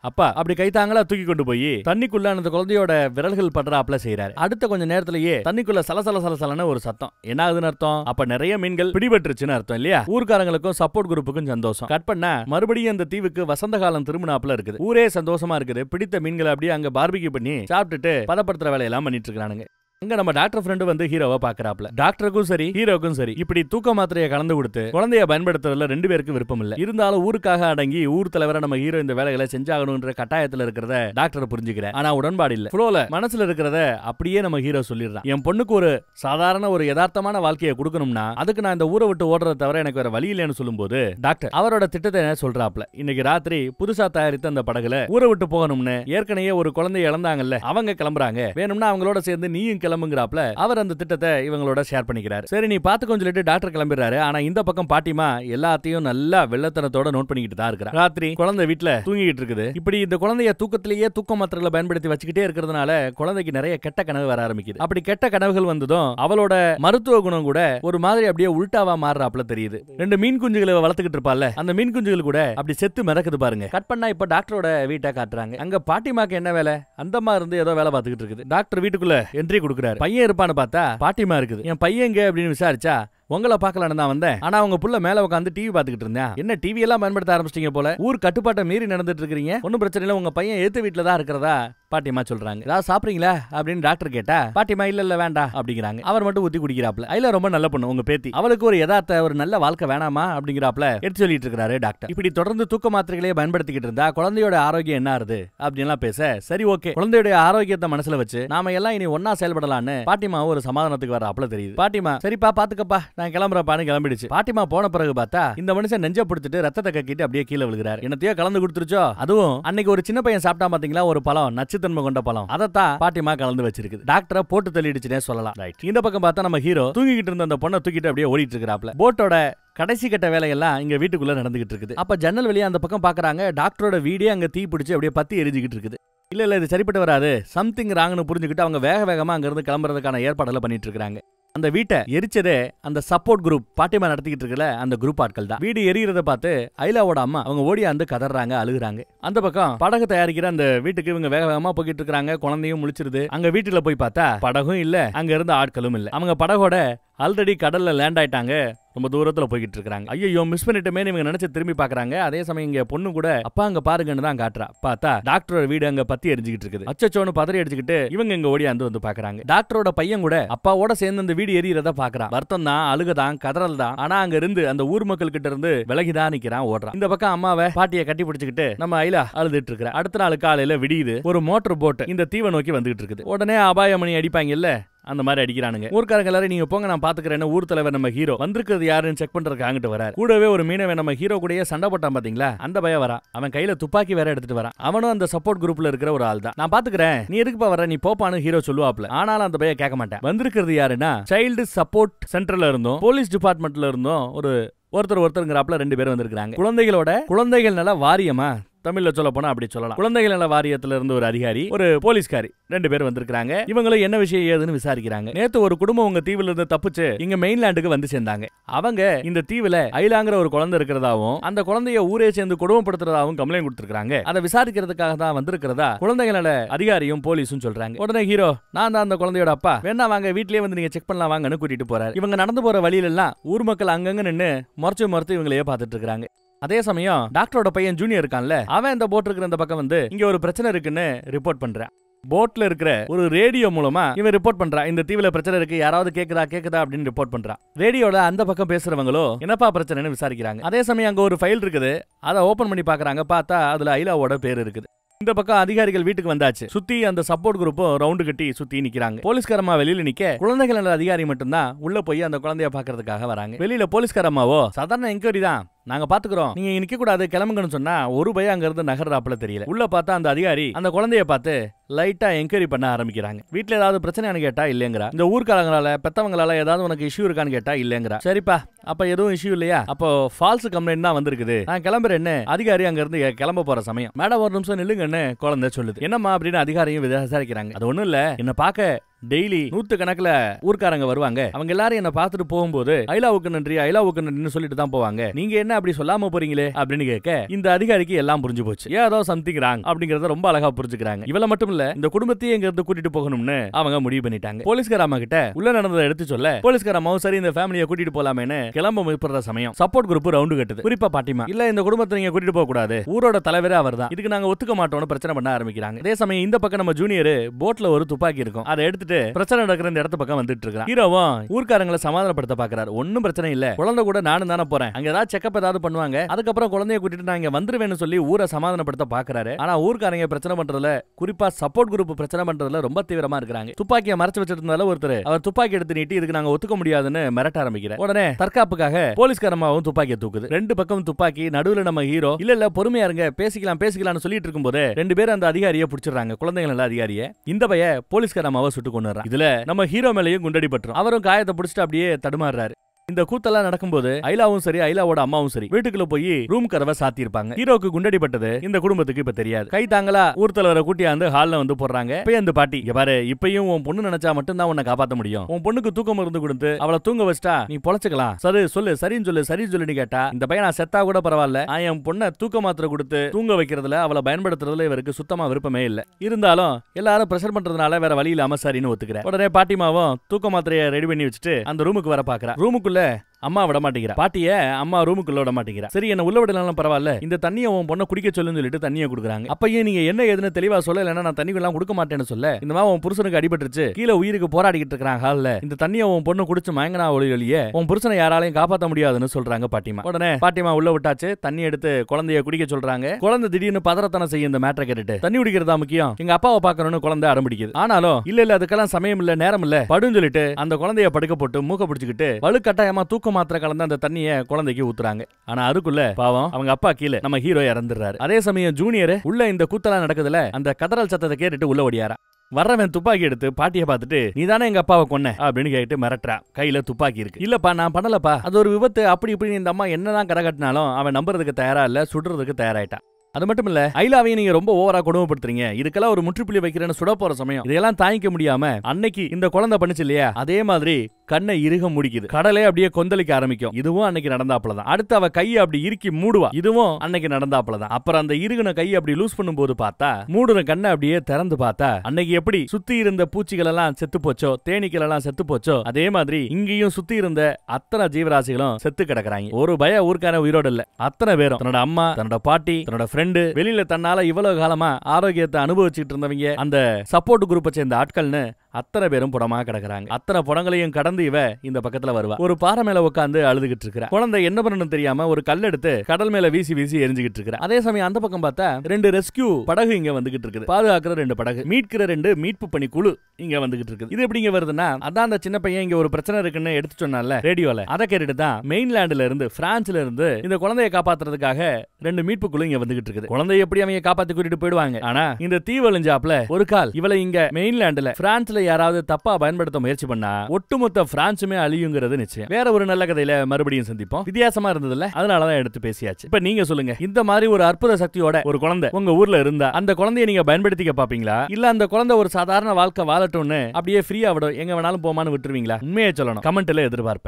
[SPEAKER 1] அப்பா அப்படி கைத்தாங்களா தூக்கி கொண்டு போய் தண்ணிக்குள்ள அந்த குழந்தையோட விரல்கள் படுறாப்ல செய்யறாரு அடுத்த கொஞ்ச நேரத்திலேயே தண்ணிக்குள்ள சலசல சலசலன ஒரு சத்தம். என்ன ஆகுதுன்னு அர்த்தம்? அப்ப நிறைய மீன்கள் பிடிபட்டுருச்சுன்னு அர்த்தம் இல்லையா? ஊர்க்காரங்களுக்கும் சப்போர்ட் குரூப்புக்கும் சந்தோஷம். கட் பண்ண மறுபடியும் அந்த தீவுக்கு வசந்த காலம் திரும்பினாப்ல இருக்குது. ஊரே சந்தோஷமா இருக்குது. பிடித்த மீன்களை அப்படியே அங்க பார்பிக்கு பண்ணி சாப்பிட்டுட்டு பதப்படுத்துற வேலையெல்லாம் பண்ணிட்டு இருக்கானுங்க அங்க நம்ம டாக்டர் ஃப்ரெண்டு வந்து ஹீரோவை பாக்குறாப்ல டாக்டருக்கும் சரி ஹீரோக்கும் சரி இப்படி தூக்க மாத்திரையை கலந்து கொடுத்து குழந்தைய பயன்படுத்துறதுல ரெண்டு பேருக்கும் விருப்பம் இல்ல. இருந்தாலும் ஊருக்காக அடங்கி ஊர் தலைவரை நம்ம ஹீரோ இந்த வேலைகளை செஞ்சாகணும்ன்ற கட்டாயத்துல இருக்கிறத டாக்டர் புரிஞ்சுக்கிறேன் ஆனா உடன்பாடு இல்ல. ஃபுளோல மனசுல இருக்கிறத அப்படியே நம்ம ஹீரோ சொல்லிடுறான். என் பொண்ணுக்கு ஒரு சாதாரண ஒரு யதார்த்தமான வாழ்க்கையை கொடுக்கணும்னா அதுக்கு நான் இந்த ஊரை விட்டு ஓடுறத தவிர எனக்கு வேற வழி இல்லைன்னு சொல்லும்போது டாக்டர் அவரோட திட்டத்தை என்ன சொல்றாப்ல இன்னைக்கு ராத்திரி புதுசா தயாரித்த அந்த படகுல ஊரை விட்டு போகணும்னு ஏற்கனவே ஒரு குழந்தைய இழந்தாங்கல்ல அவங்க கிளம்புறாங்க. வேணும்னா அவங்களோட சேர்ந்து நீயும் கிளம்புங்கிறாப்ல அவர் அந்த திட்டத்தை இவங்களோட ஷேர் பண்ணிக்கிறாரு. சரி நீ பாத்துக்கோன்னு சொல்லிட்டு டாக்டர் கிளம்பிடுறாரு. ஆனா இந்த பக்கம் பாட்டிமா எல்லாத்தையும் நல்லா வெள்ளத்தனத்தோட நோட் பண்ணிக்கிட்டு தான் இருக்கிறா. ராத்திரி குழந்தை வீட்டுல தூங்கிட்டு இருக்குது. இப்படி இந்த குழந்தைய தூக்கத்திலேயே தூக்க மாத்திரைகளை பயன்படுத்தி வச்சுக்கிட்டே இருக்கிறதுனால குழந்தைக்கு நிறைய கெட்ட கனவு வர ஆரம்பிக்குது. அப்படி கெட்ட கனவுகள் வந்ததும் அவளோட மருத்துவ குணம் கூட ஒரு மாதிரி அப்படியே உள்டாவா மாறுறாப்ல தெரியுது. ரெண்டு மீன் குஞ்சுகளை வளர்த்துக்கிட்டு இருப்பால அந்த மீன் குஞ்சுகள் கூட அப்படி செத்து மிதக்குது பாருங்க. கட் பண்ணா இப்ப டாக்டரோட வீட்டை காட்டுறாங்க. அங்க பாட்டிமாக்கு என்ன வேலை? அந்த மாதிரி இருந்து ஏதோ வேலை பார்த்துக்கிட்டு இருக்குது. டாக்டர் வீட்டுக்குள்ள என்ட்ரி கொடுக்குறாரு. பையன் இருப்பான்னு பார்த்தா பாட்டிமா இருக்குது. என் பையன் எங்க? அப்படின்னு விசாரிச்சா உங்களை பார்க்கலான்னு தான் வந்தேன். ஆனா உங்க புள்ள மேல உட்காந்து டிவி பாத்துக்கிட்டு இருந்தேன் என்ன டிவி எல்லாம் பயன்படுத்த ஆரம்பிச்சிட்டீங்க போல? ஊர் கட்டுப்பாட்டை மீறி நடந்துட்டு இருக்கீங்க ஒன்னும் பிரச்சனை இல்ல உங்க பையன் ஏத்து வீட்டுல தான் இருக்கிறதா? பாட்டிமா சொல்றாங்க. ஏதாவது சாப்பிடுறீங்களா? அப்படின்னு டாக்டர் கேட்டா பாட்டிமா இல்ல இல்ல வேண்டாம் அப்படிங்கிறாங்க. அவர் மட்டும் ஊத்தி குடிக்கிறாப்ல அதுல ரொம்ப நல்ல பொண்ணு உங்க பேத்தி. அவளுக்கு ஒரு யதார்த்த ஒரு நல்ல வாழ்க்கை வேணாமா? அப்படிங்கிறாப்ல எடுத்து சொல்லிட்டு இருக்காரு டாக்டர் இப்படி தொடர்ந்து தூக்க மாத்திரைகளே பயன்படுத்திக்கிட்டு இருந்தா குழந்தையோட ஆரோக்கியம் என்ன ஆறுது? அப்படின்லாம் பேச சரி ஓகே. குழந்தையோட ஆரோக்கியத்தை மனசுல வச்சு நாம எல்லாம் இனி ஒன்னா செயல்படலாம்னு பாட்டிமா ஒரு சமாதானத்துக்கு வர அப்பல தெரியுது. பாட்டிமா சரிப்பா பாத்துக்கப்பா. நான் கிளம்புறப்பான்னு கிளம்பிடுச்சு. பாட்டிமா போன பிறகு பார்த்தா இந்த மனுஷன் நெஞ்ச பிடிச்சிட்டு ரத்தத்தை கக்கிட்டு அப்படியே கீழே விழுகிறார். என்னத்தையோ கலந்து கொடுத்துருச்சோ? அதுவும் அன்னைக்கு ஒரு சின்ன பையன் சாப்பிட்டா பாத்தீங்களா? ஒரு பழம் நச்சுத்தன்மை கொண்ட பழம். அதைத்தான் பாட்டிமா கலந்து வச்சிருக்கு. டாக்டரை போட்டு தள்ளிடுச்சுனே சொல்லலாம். ரைட் இந்த பக்கம் பார்த்தா நம்ம ஹீரோ தூங்கிக்கிட்டு இருந்த அந்த பொண்ணை தூக்கிட்டு அப்படியே ஓடிட்டு இருக்கிறாப்ல போட்டோட கடைசி கட்ட வேலையெல்லாம் இங்க வீட்டுக்குள்ள நடந்துகிட்டு இருக்குது. அப்ப ஜன்னல் வெளியே அந்த பக்கம் பாக்குறாங்க டாக்டரோட வீடே அங்க தீ பிடிச்சு அப்படியே பத்தி எரிஞ்சுக்கிட்டு இருக்குது. இல்ல இல்ல இது சரிப்பட்டு வராது. சம்திங் ராங்னு புரிஞ்சுக்கிட்டு அவங்க வேக வேகமா அங்க இருந்து கிளம்புறதுக்கான ஏற்பாடுகளை பண்ணிட்டு இருக்காங்க அந்த வீட்டை எரிச்சதே அந்த சப்போர்ட் குரூப் பாட்டிமா நடத்திக்கிட்டு இருக்கல அந்த குரூப் ஆட்கள் தான். வீடு எரியறத பார்த்து ஐலாவோட அம்மா அவங்க ஓடியாந்து கதறாங்க அழுகுறாங்க. அந்த பக்கம் படகு தயாரிக்கிற அந்த வீட்டுக்கு இவங்க வேக வேகமா போய்கிட்டு இருக்காங்க குழந்தையும் முழிச்சிருது. அங்க வீட்டுல போய் பார்த்தா படகும் இல்ல அங்க இருந்த ஆட்களும் இல்ல. அவங்க படகோட ஆல்ரெடி கடல்ல லேண்ட் ஆயிட்டாங்க. ரொம்ப தூரத்துல போய்கிட்டு இருக்காங்க ஐயோ மிஸ் பண்ணிட்டமே இவங்க நினைச்சு திரும்பி பாக்குறாங்க. அதே சமயம் இங்க பொண்ணு கூட அப்பா அங்க பாருங்கன்னு தான் காட்டுறா. பார்த்தா டாக்டரோட வீடு அங்க பத்தி எரிஞ்சுக்கிட்டு இருக்குது அச்சச்சோன்னு பதறி அடிச்சுக்கிட்டு இவங்க இங்க ஓடியாந்து வந்து பாக்குறாங்க. டாக்டரோட பையன் கூட அப்பாவோட சேர்ந்து அந்த வீடு எரியறத பாக்குறான். வருத்தம் தான் அழுகதான் கதறல் தான். ஆனா அங்க இருந்து அந்த ஊர் மக்கள் கிட்ட இருந்து விலகிதான் நிக்கிறான் ஓடுறான். இந்த பக்கம் அம்மாவை பாட்டியை கட்டி பிடிச்சிக்கிட்டு நம்ம ஐலா அழுதுட்டு இருக்கிற அடுத்த நாள் காலையில விடியுது. ஒரு மோட்டர் போட்டு இந்த தீவை நோக்கி வந்துகிட்டு இருக்குது உடனே அபாயமணி அடிப்பாங்கல்ல? அந்த மாதிரி அடிக்கிறானுங்க. ஊர்க்காரங்க எல்லாரும் நீங்க போங்க நான் பாத்துக்கிறேன் ஊர் தலைவர் நம்ம ஹீரோ வந்திருக்கிறது யாருன்னு செக் பண்றதுக்கு அங்கிட்டு வரார். கூடவே ஒரு மீனவன் நம்ம ஹீரோ கூடயே சண்டை போட்டான் பாத்தீங்களா? அந்த பயம் வரா அவன் கையில துப்பாக்கி வேற எடுத்துட்டு வரான். அவனும் அந்த சப்போர்ட் குரூப்ல இருக்கிற ஒரு ஆள் தான். நான் பாத்துக்கிறேன். நீ எதுக்குப்பா வர நீ போப்பான்னு ஹீரோ சொல்லுவாப்ல. ஆனாலும் அந்த பைய கேட்க மாட்டேன். வந்திருக்கிறது யாருன்னா சைல்டு சப்போர்ட் சென்டர்ல இருந்தும் போலீஸ் டிபார்ட்மெண்ட்ல இருந்தும் ஒரு ஒருத்தர் ஒருத்தருங்கிறாப்ல ரெண்டு பேரும் வந்திருக்காங்க குழந்தைகளோட குழந்தைகள் நல்லா வாரியமா? தமிழ்ல சொல்ல போனா அப்படி சொல்லலாம். குழந்தைகள் நல வாரியத்துல இருந்து ஒரு அதிகாரி ஒரு போலீஸ்காரி ரெண்டு பேர் வந்திருக்காங்க இவங்களும் என்ன விஷயம் ஏதுன்னு விசாரிக்கிறாங்க. நேத்து ஒரு குடும்பம் உங்க தீவுல இருந்து தப்பிச்சு இங்க மெயின்லாண்டுக்கு வந்து சேர்ந்தாங்க. அவங்க இந்த தீவுல ஐலாங்கிற ஒரு குழந்தை இருக்கிறதாவும் அந்த குழந்தைய ஊரே சேர்ந்து குடும்பப்படுத்துறதாவும் கம்ப்ளைண்ட் கொடுத்திருக்காங்க அதை விசாரிக்கிறதுக்காக தான் வந்திருக்கிறதா குழந்தைகள் நல அதிகாரியும் போலீஸும் சொல்றாங்க. உடனே ஹீரோ நான் தான் அந்த குழந்தையோட அப்பா. வேணா வாங்க வீட்லயே வந்து நீங்க செக் பண்ணலாம் வாங்கன்னு கூட்டிட்டு போறாரு. இவங்க நடந்து போற வழியில எல்லாம் ஊர் மக்கள் அங்கங்க நின்று மறைச்சு மறைச்சு இவங்களையே பார்த்துட்டு இருக்காங்க அதே சமயம் டாக்டரோட பையன் ஜூனியர் இருக்கான்ல அவன் இந்த போட் இருக்கிற இந்த பக்கம் வந்து இங்க ஒரு பிரச்சனை இருக்குன்னு ரிப்போர்ட் பண்றான். போட்ல இருக்கிற ஒரு ரேடியோ மூலமா இவன் ரிப்போர்ட் பண்றான் இந்த தீவில பிரச்சனை இருக்கு யாராவது கேக்குதா கேக்குதா அப்படின்னு ரிப்போர்ட் பண்றான். ரேடியோல அந்த பக்கம் பேசுறவங்களோ என்னப்பா பிரச்சனைன்னு விசாரிக்கிறாங்க. அதே சமயம் அங்க ஒரு ஃபைல் இருக்குது அதை ஓபன் பண்ணி பாக்குறாங்க. பார்த்தா அதுல ஐலாவோட பேர் இருக்குது. இந்த பக்கம் அதிகாரிகள் வீட்டுக்கு வந்தாச்சு. சுத்தி அந்த சப்போர்ட் குரூப்பும் ரவுண்டு கட்டி சுத்தி நிக்கிறாங்க. போலீஸ்காரம்மா வெளியில நிக்க குழந்தைகள் நல அதிகாரி மட்டும்தான் உள்ள போய் அந்த குழந்தைய பாக்குறதுக்காக வராங்க. வெளியில போலீஸ்காரம்மாவோ சாதாரண என்கொயரி தான். நாங்க பாத்துக்கிறோம். நீங்க நிக்க கூடாது கிளம்புங்கன்னு சொன்னா ஒரு பையன் அங்க இருந்து நகர்றாப்புல தெரியல. உள்ள பார்த்தா அந்த அதிகாரி அந்த குழந்தைய பார்த்து லைட்டா என்கொயரி பண்ண ஆரம்பிக்கிறாங்க. வீட்டுல ஏதாவது பிரச்சனையானு கேட்டா இல்லைங்கிறா. இந்த ஊர்க்காரங்களால பெத்தவங்களால ஏதாவது உனக்கு இஷ்யூ இருக்கான்னு கேட்டா இல்லைங்கிறா. சரிப்பா அப்ப எதுவும் இஷ்யூ இல்லையா? அப்போ ஃபால்ஸ் கம்ப்ளைண்ட் தான் வந்திருக்குது. நான் கிளம்புறேன்னு அதிகாரி அங்க இருந்து கிளம்ப போற சமயம். மேடம் ஒரு நிமிஷம் நில்லுங்கன்னு குழந்தை சொல்லுது. என்னம்மா அப்படின்னு அதிகாரியும் விசாரிக்கிறாங்க. அது ஒண்ணும் இல்ல. என்ன பார்க்க டெய்லி நூத்து கணக்குல ஊர்க்காரங்க வருவாங்க. அவங்க எல்லாரும் என்ன பார்த்துட்டு போகும்போது ஐலாவுக்கு நன்றி ஐலாவுக்கு நன்றின்னு சொல்லிட்டு தான் போவாங்க. நீங்க என்ன அப்படி சொல்லாம போறீங்களே? அப்படின்னு கேட்க இந்த அதிகாரிக்கு எல்லாம் புரிஞ்சு போச்சு. ஏதோ சம்திங் ராங் அப்படிங்கறத ரொம்ப அழகா புரிஞ்சுக்கிறாங்க. இவள மட்டும் இல்ல இந்த குடும்பத்தையும் இங்க இருந்து கூட்டிட்டு போகணும்னு அவங்க முடிவு பண்ணிட்டாங்க. போலீஸ்கார அம்மா கிட்ட உள்ள நடந்ததை எடுத்து சொல்ல. போலீஸ்கார அம்மாவும் சரி இந்த ஃபேமிலியை கூட்டிட்டு போலாமேனு கிளம்ப முற்படுற சமயம் சப்போர்ட் குரூப் ரவுண்டு கட்டுது. குறிப்பா பாட்டிமா இல்ல இந்த குடும்பத்தை நீங்க கூட்டிட்டு போக கூடாது ஊரோட தலைவரே அவர் தான் இதுக்கு நாங்க ஒத்துக்க மாட்டோம்னு பிரச்சனை பண்ண ஆரம்பிக்கிறாங்க. அதே சமயம் இந்த பக்கம் நம்ம ஜூனியர் போட்ல ஒரு துப்பாக்கி இருக்கும். அதை எடுத்து பார்த்துட்டு பிரச்சனை நடக்கிற இந்த இடத்து பக்கம் வந்துட்டு இருக்கான் ஹீரோவும் ஊர்க்காரங்களை சமாதானப்படுத்த பாக்குறாரு. ஒன்னும் பிரச்சனை இல்ல. குழந்தை கூட நானும் தானே போறேன். அங்க ஏதாவது செக்அப் ஏதாவது பண்ணுவாங்க. அதுக்கப்புறம் குழந்தைய கூட்டிட்டு நான் இங்க வந்துருவேன்னு சொல்லி ஊரை சமாதானப்படுத்த பாக்குறாரு. ஆனா ஊர்க்காரங்க பிரச்சனை பண்றதுல குறிப்பா சப்போர்ட் குரூப் பிரச்சனை பண்றதுல ரொம்ப தீவிரமா இருக்காங்க துப்பாக்கியை மறைச்சு வச்சிருந்தால ஒருத்தர் அவர் துப்பாக்கி எடுத்து நீட்டி இதுக்கு நாங்க ஒத்துக்க முடியாதுன்னு மிரட்ட ஆரம்பிக்கிறார். உடனே தற்காப்புக்காக போலீஸ்காரமாவும் துப்பாக்கியை தூக்குது. ரெண்டு பக்கம் துப்பாக்கி நடுவுல நம்ம ஹீரோ இல்ல இல்ல பொறுமையா இருங்க பேசிக்கலாம் பேசிக்கலாம்னு சொல்லிட்டு இருக்கும்போது ரெண்டு பேரும் அந்த அதிகாரியை பிடிச்சிடுறாங்க. குழந்தைகள் நல்ல அதிகாரியை. இந்த பைய போலீஸ்காரமாவை சுட்டு கொண்டுறான் இதுல நம்ம ஹீரோ மேலயும் குண்டடி பட்டுரும் அவரும் காயத்தை பிடிச்சிட்டு அப்படியே தடுமாறுறாரு. இந்த கூத்தெல்லாம் நடக்கும்போது ஐலாவும் சரி ஐலாவோட அம்மாவும் சரி வீட்டுக்குள்ள போய் ரூம் கதவை சாத்தியிருப்பாங்க. ஹீரோக்கு குண்டடி பட்டது இந்த குடும்பத்துக்கு இப்ப தெரியாது. கை தாங்களா ஊர் தலைவரை கூட்டியாந்து ஹால்ல வந்து போடுறாங்க. இப்ப அந்த பாட்டி பாரு இப்பயும் உன் பொண்ணு நினைச்சா மட்டும் தான் உன்னை காப்பாத்த முடியும். உன் பொண்ணுக்கு தூக்கம் மருந்து கொடுத்து அவளை தூங்க வச்சிட்டா நீ பொழைச்சுக்கலாம். சரி சொல்லு சரின்னு சொல்லு சரின்னு சொல்லுன்னு கேட்டா இந்த பையனா செத்தா கூட பரவாயில்ல. நான் என் பொண்ணை தூக்க மாத்திரை கொடுத்து தூங்க வைக்கிறதுல அவளை பயன்படுத்துறதுல இவருக்கு சுத்தமா விருப்பமே இல்ல. இருந்தாலும் எல்லாரும் பிரஷர் பண்றதுனால வேற வழி இல்லாம சரின்னு ஒத்துக்கிறேன். உடனே பாட்டிமாவும் தூக்க மாத்திரையை ரெடி பண்ணி வச்சுட்டு அந்த ரூமுக்கு வர பாக்குறா. ரூமுக்குள்ள ரூமுக்குள்ள அம்மா விட மாட்டேங்கிறா. பாட்டிய அம்மா ரூமுக்குள்ள விட மாட்டேங்கிறா. சரி என்ன உள்ள விடலாம் பரவாயில்ல. இந்த தண்ணியை உன் பொண்ணை குடிக்க சொல்லுன்னு சொல்லிட்டு தண்ணியை கொடுக்குறாங்க. அப்பயே நீங்க என்ன ஏதுன்னு தெளிவா சொல்ல இல்லைன்னா நான் தண்ணி எல்லாம் கொடுக்க மாட்டேன்னு சொல்ல. இந்த மாதிரி உன் புருஷனுக்கு அடிபட்டுருச்சு. கீழே உயிருக்கு போராடிக்கிட்டு இருக்கிறாங்க ஹால்ல இந்த தண்ணியை உன் பொண்ணு குடிச்சு மயங்கனா ஒளி ஒளிய உன் புருஷனை யாராலையும் காப்பாற்ற முடியாதுன்னு சொல்றாங்க பாட்டிமா. உடனே பாட்டிமா உள்ள விட்டாச்சு. தண்ணி எடுத்து குழந்தைய குடிக்க சொல்றாங்க. குழந்தை திடீர்னு பதறத்தனை செய்ய இந்த மேட்டரை கேட்டுட்டு. தண்ணி குடிக்கிறதா முக்கியம். எங்க அப்பாவை பாக்கணும்னு குழந்தை ஆரம்பிக்குது ஆனாலும் இல்ல இல்ல அதுக்கெல்லாம் சமயம் இல்ல நேரம் இல்ல. படுன்னு சொல்லிட்டு அந்த குழந்தைய படுக்க போட்டு மூக்க பிடிச்சிக்கிட்டு வலுக்கட்டாயமா தூக்க மாத்திரை கலந்து அந்த தண்ணிய குழந்தைக்கு ஊத்துறாங்க. ஆனா அதுக்குள்ள பாவம் அவங்க அப்பா கீழே நம்ம ஹீரோ இறந்துடுறாரு. அதே சமயம் ஜூனியர் உள்ள இந்த கூத்தலாம் நடக்குதுல அந்த கதறல் சத்தத்தை கேட்டுட்டு உள்ள ஓடியாரா வர்றவன் துப்பாக்கி எடுத்து பாட்டிய பார்த்துட்டு நீ தானே எங்க அப்பாவை கொன்ன? அப்படின்னு கேட்டு மிரட்டுறா கையில துப்பாக்கி இருக்கு. இல்லப்பா நான் பண்ணலப்பா. அது ஒரு விபத்து. அப்படி இப்படி இந்த அம்மா என்னதான் கரை கட்டினாலும் அவன் நம்புறதுக்கு தயாரா இல்ல சுடுறதுக்கு தயாராயிட்டான். அது மட்டும் இல்ல ஐலாவையும் நீங்க ரொம்ப ஓவரா கொடுமைப்படுத்துறீங்க. இதுக்கெல்லாம் ஒரு முற்றுப்புள்ளி வைக்கிறேன்னு சுட போற சமயம் இதையெல்லாம் தாங்கிக்க முடியாம அன்னைக்கு இந்த குழந்தை பண்ணுச்சு இல்லையா? அதே மாதிரி கண்ணை இறுக முடிக்குது. கடலே அப்படியே கொந்தளிக்க ஆரம்பிக்கும். இதுவும் அன்னைக்கு நடந்தாப்புல தான். அடுத்து அவ கையை அப்படி இறுக்கி மூடுவா. இதுவும் அன்னைக்கு நடந்தாப்புல தான். அப்புறம் அந்த இறுகுன கையை அப்படி லூஸ் பண்ணும்போது பார்த்தா மூடுற கண்ணை அப்படியே திறந்து பார்த்தா அன்னைக்கு எப்படி சுத்தி இருந்த பூச்சிகள் எல்லாம் செத்து போச்சோ தேனீக்கள் எல்லாம் செத்து போச்சோ அதே மாதிரி இங்கேயும் சுத்தி இருந்த அத்தனை ஜீவராசிகளும் செத்து கிடக்குறாங்க. ஒரு பய ஊருக்கான உயிரோடு இல்ல. அத்தனை பேரும் தன்னோட அம்மா தன்னோட பாட்டி தன்னோட ஃப்ரெண்டு வெளியில தன்னால இவ்வளவு காலமா ஆரோக்கியத்தை அனுபவிச்சுட்டு இருந்தவங்க அந்த சப்போர்ட் குரூப்பை சேர்ந்த ஆட்கள்னு அத்தனை பேரும் புடமா கிடக்குறாங்க. அத்தனை புடங்களையும் கடந்து இவ இந்த பக்கத்துல வருவா. ஒரு பாறை மேல உட்காந்து அழுதுகிட்டு இருக்கிறா. குழந்தை என்ன பண்ணணும் தெரியாம ஒரு கல் எடுத்து கடல் மேல வீசி வீசி எரிஞ்சுகிட்டு இருக்கிறா. அதே சமயம் அந்த பக்கம் பார்த்தா ரெண்டு ரெஸ்கியூ படகு இங்க வந்துகிட்டு இருக்குது. பாதுகாக்கிற ரெண்டு படகு மீட்கிற ரெண்டு மீட்பு பணி குழு இங்க வந்துகிட்டு இருக்குது. இது எப்படிங்க வருதுன்னா அதான் அந்த சின்ன பையன் இங்க ஒரு பிரச்சனை இருக்குன்னு எடுத்து சொன்னால ரேடியோல. அதை கேட்டுட்டு தான் மெயின்லேண்ட்ல இருந்து பிரான்ஸ்ல இருந்து இந்த குழந்தையை காப்பாத்துறதுக்காக ரெண்டு மீட்பு குழு இங்க வந்துகிட்டு இருக்குது. குழந்தைய எப்படி அவங்க காப்பாத்தி கூட்டிட்டு போயிடுவாங்க? ஆனா இந்த தீவழிஞ்சாப்ல ஒரு கால் இவளை இங்க மெயின்லேண்ட்ல பிரான்ஸ்ல யாராவது தப்பா பயன்படுத்த முயற்சி பண்ணா ஒட்டுமொத்த பிரான்சுமே அழியுங்கிறது நிச்சயம். வேற ஒரு நல்ல கதையில மறுபடியும் சந்திப்போம். வித்தியாசமா இருந்ததுல அதனாலதான் எடுத்து பேசியாச்சு. இப்ப நீங்க சொல்லுங்க. இந்த மாதிரி ஒரு அற்புத சக்தியோட ஒரு குழந்தை உங்க ஊர்ல இருந்தா அந்த குழந்தைய நீங்க பயன்படுத்திக்க பாப்பீங்களா? இல்ல அந்த குழந்தை ஒரு சாதாரண வாழ்க்கை வாழட்டும்னு அப்படியே ஃப்ரீயா விடும் எங்க வேணாலும் போமான்னு விட்டுருவீங்களா? உண்மையை சொல்லணும். கமெண்ட்ல எதிர்பார்ப்பேன்.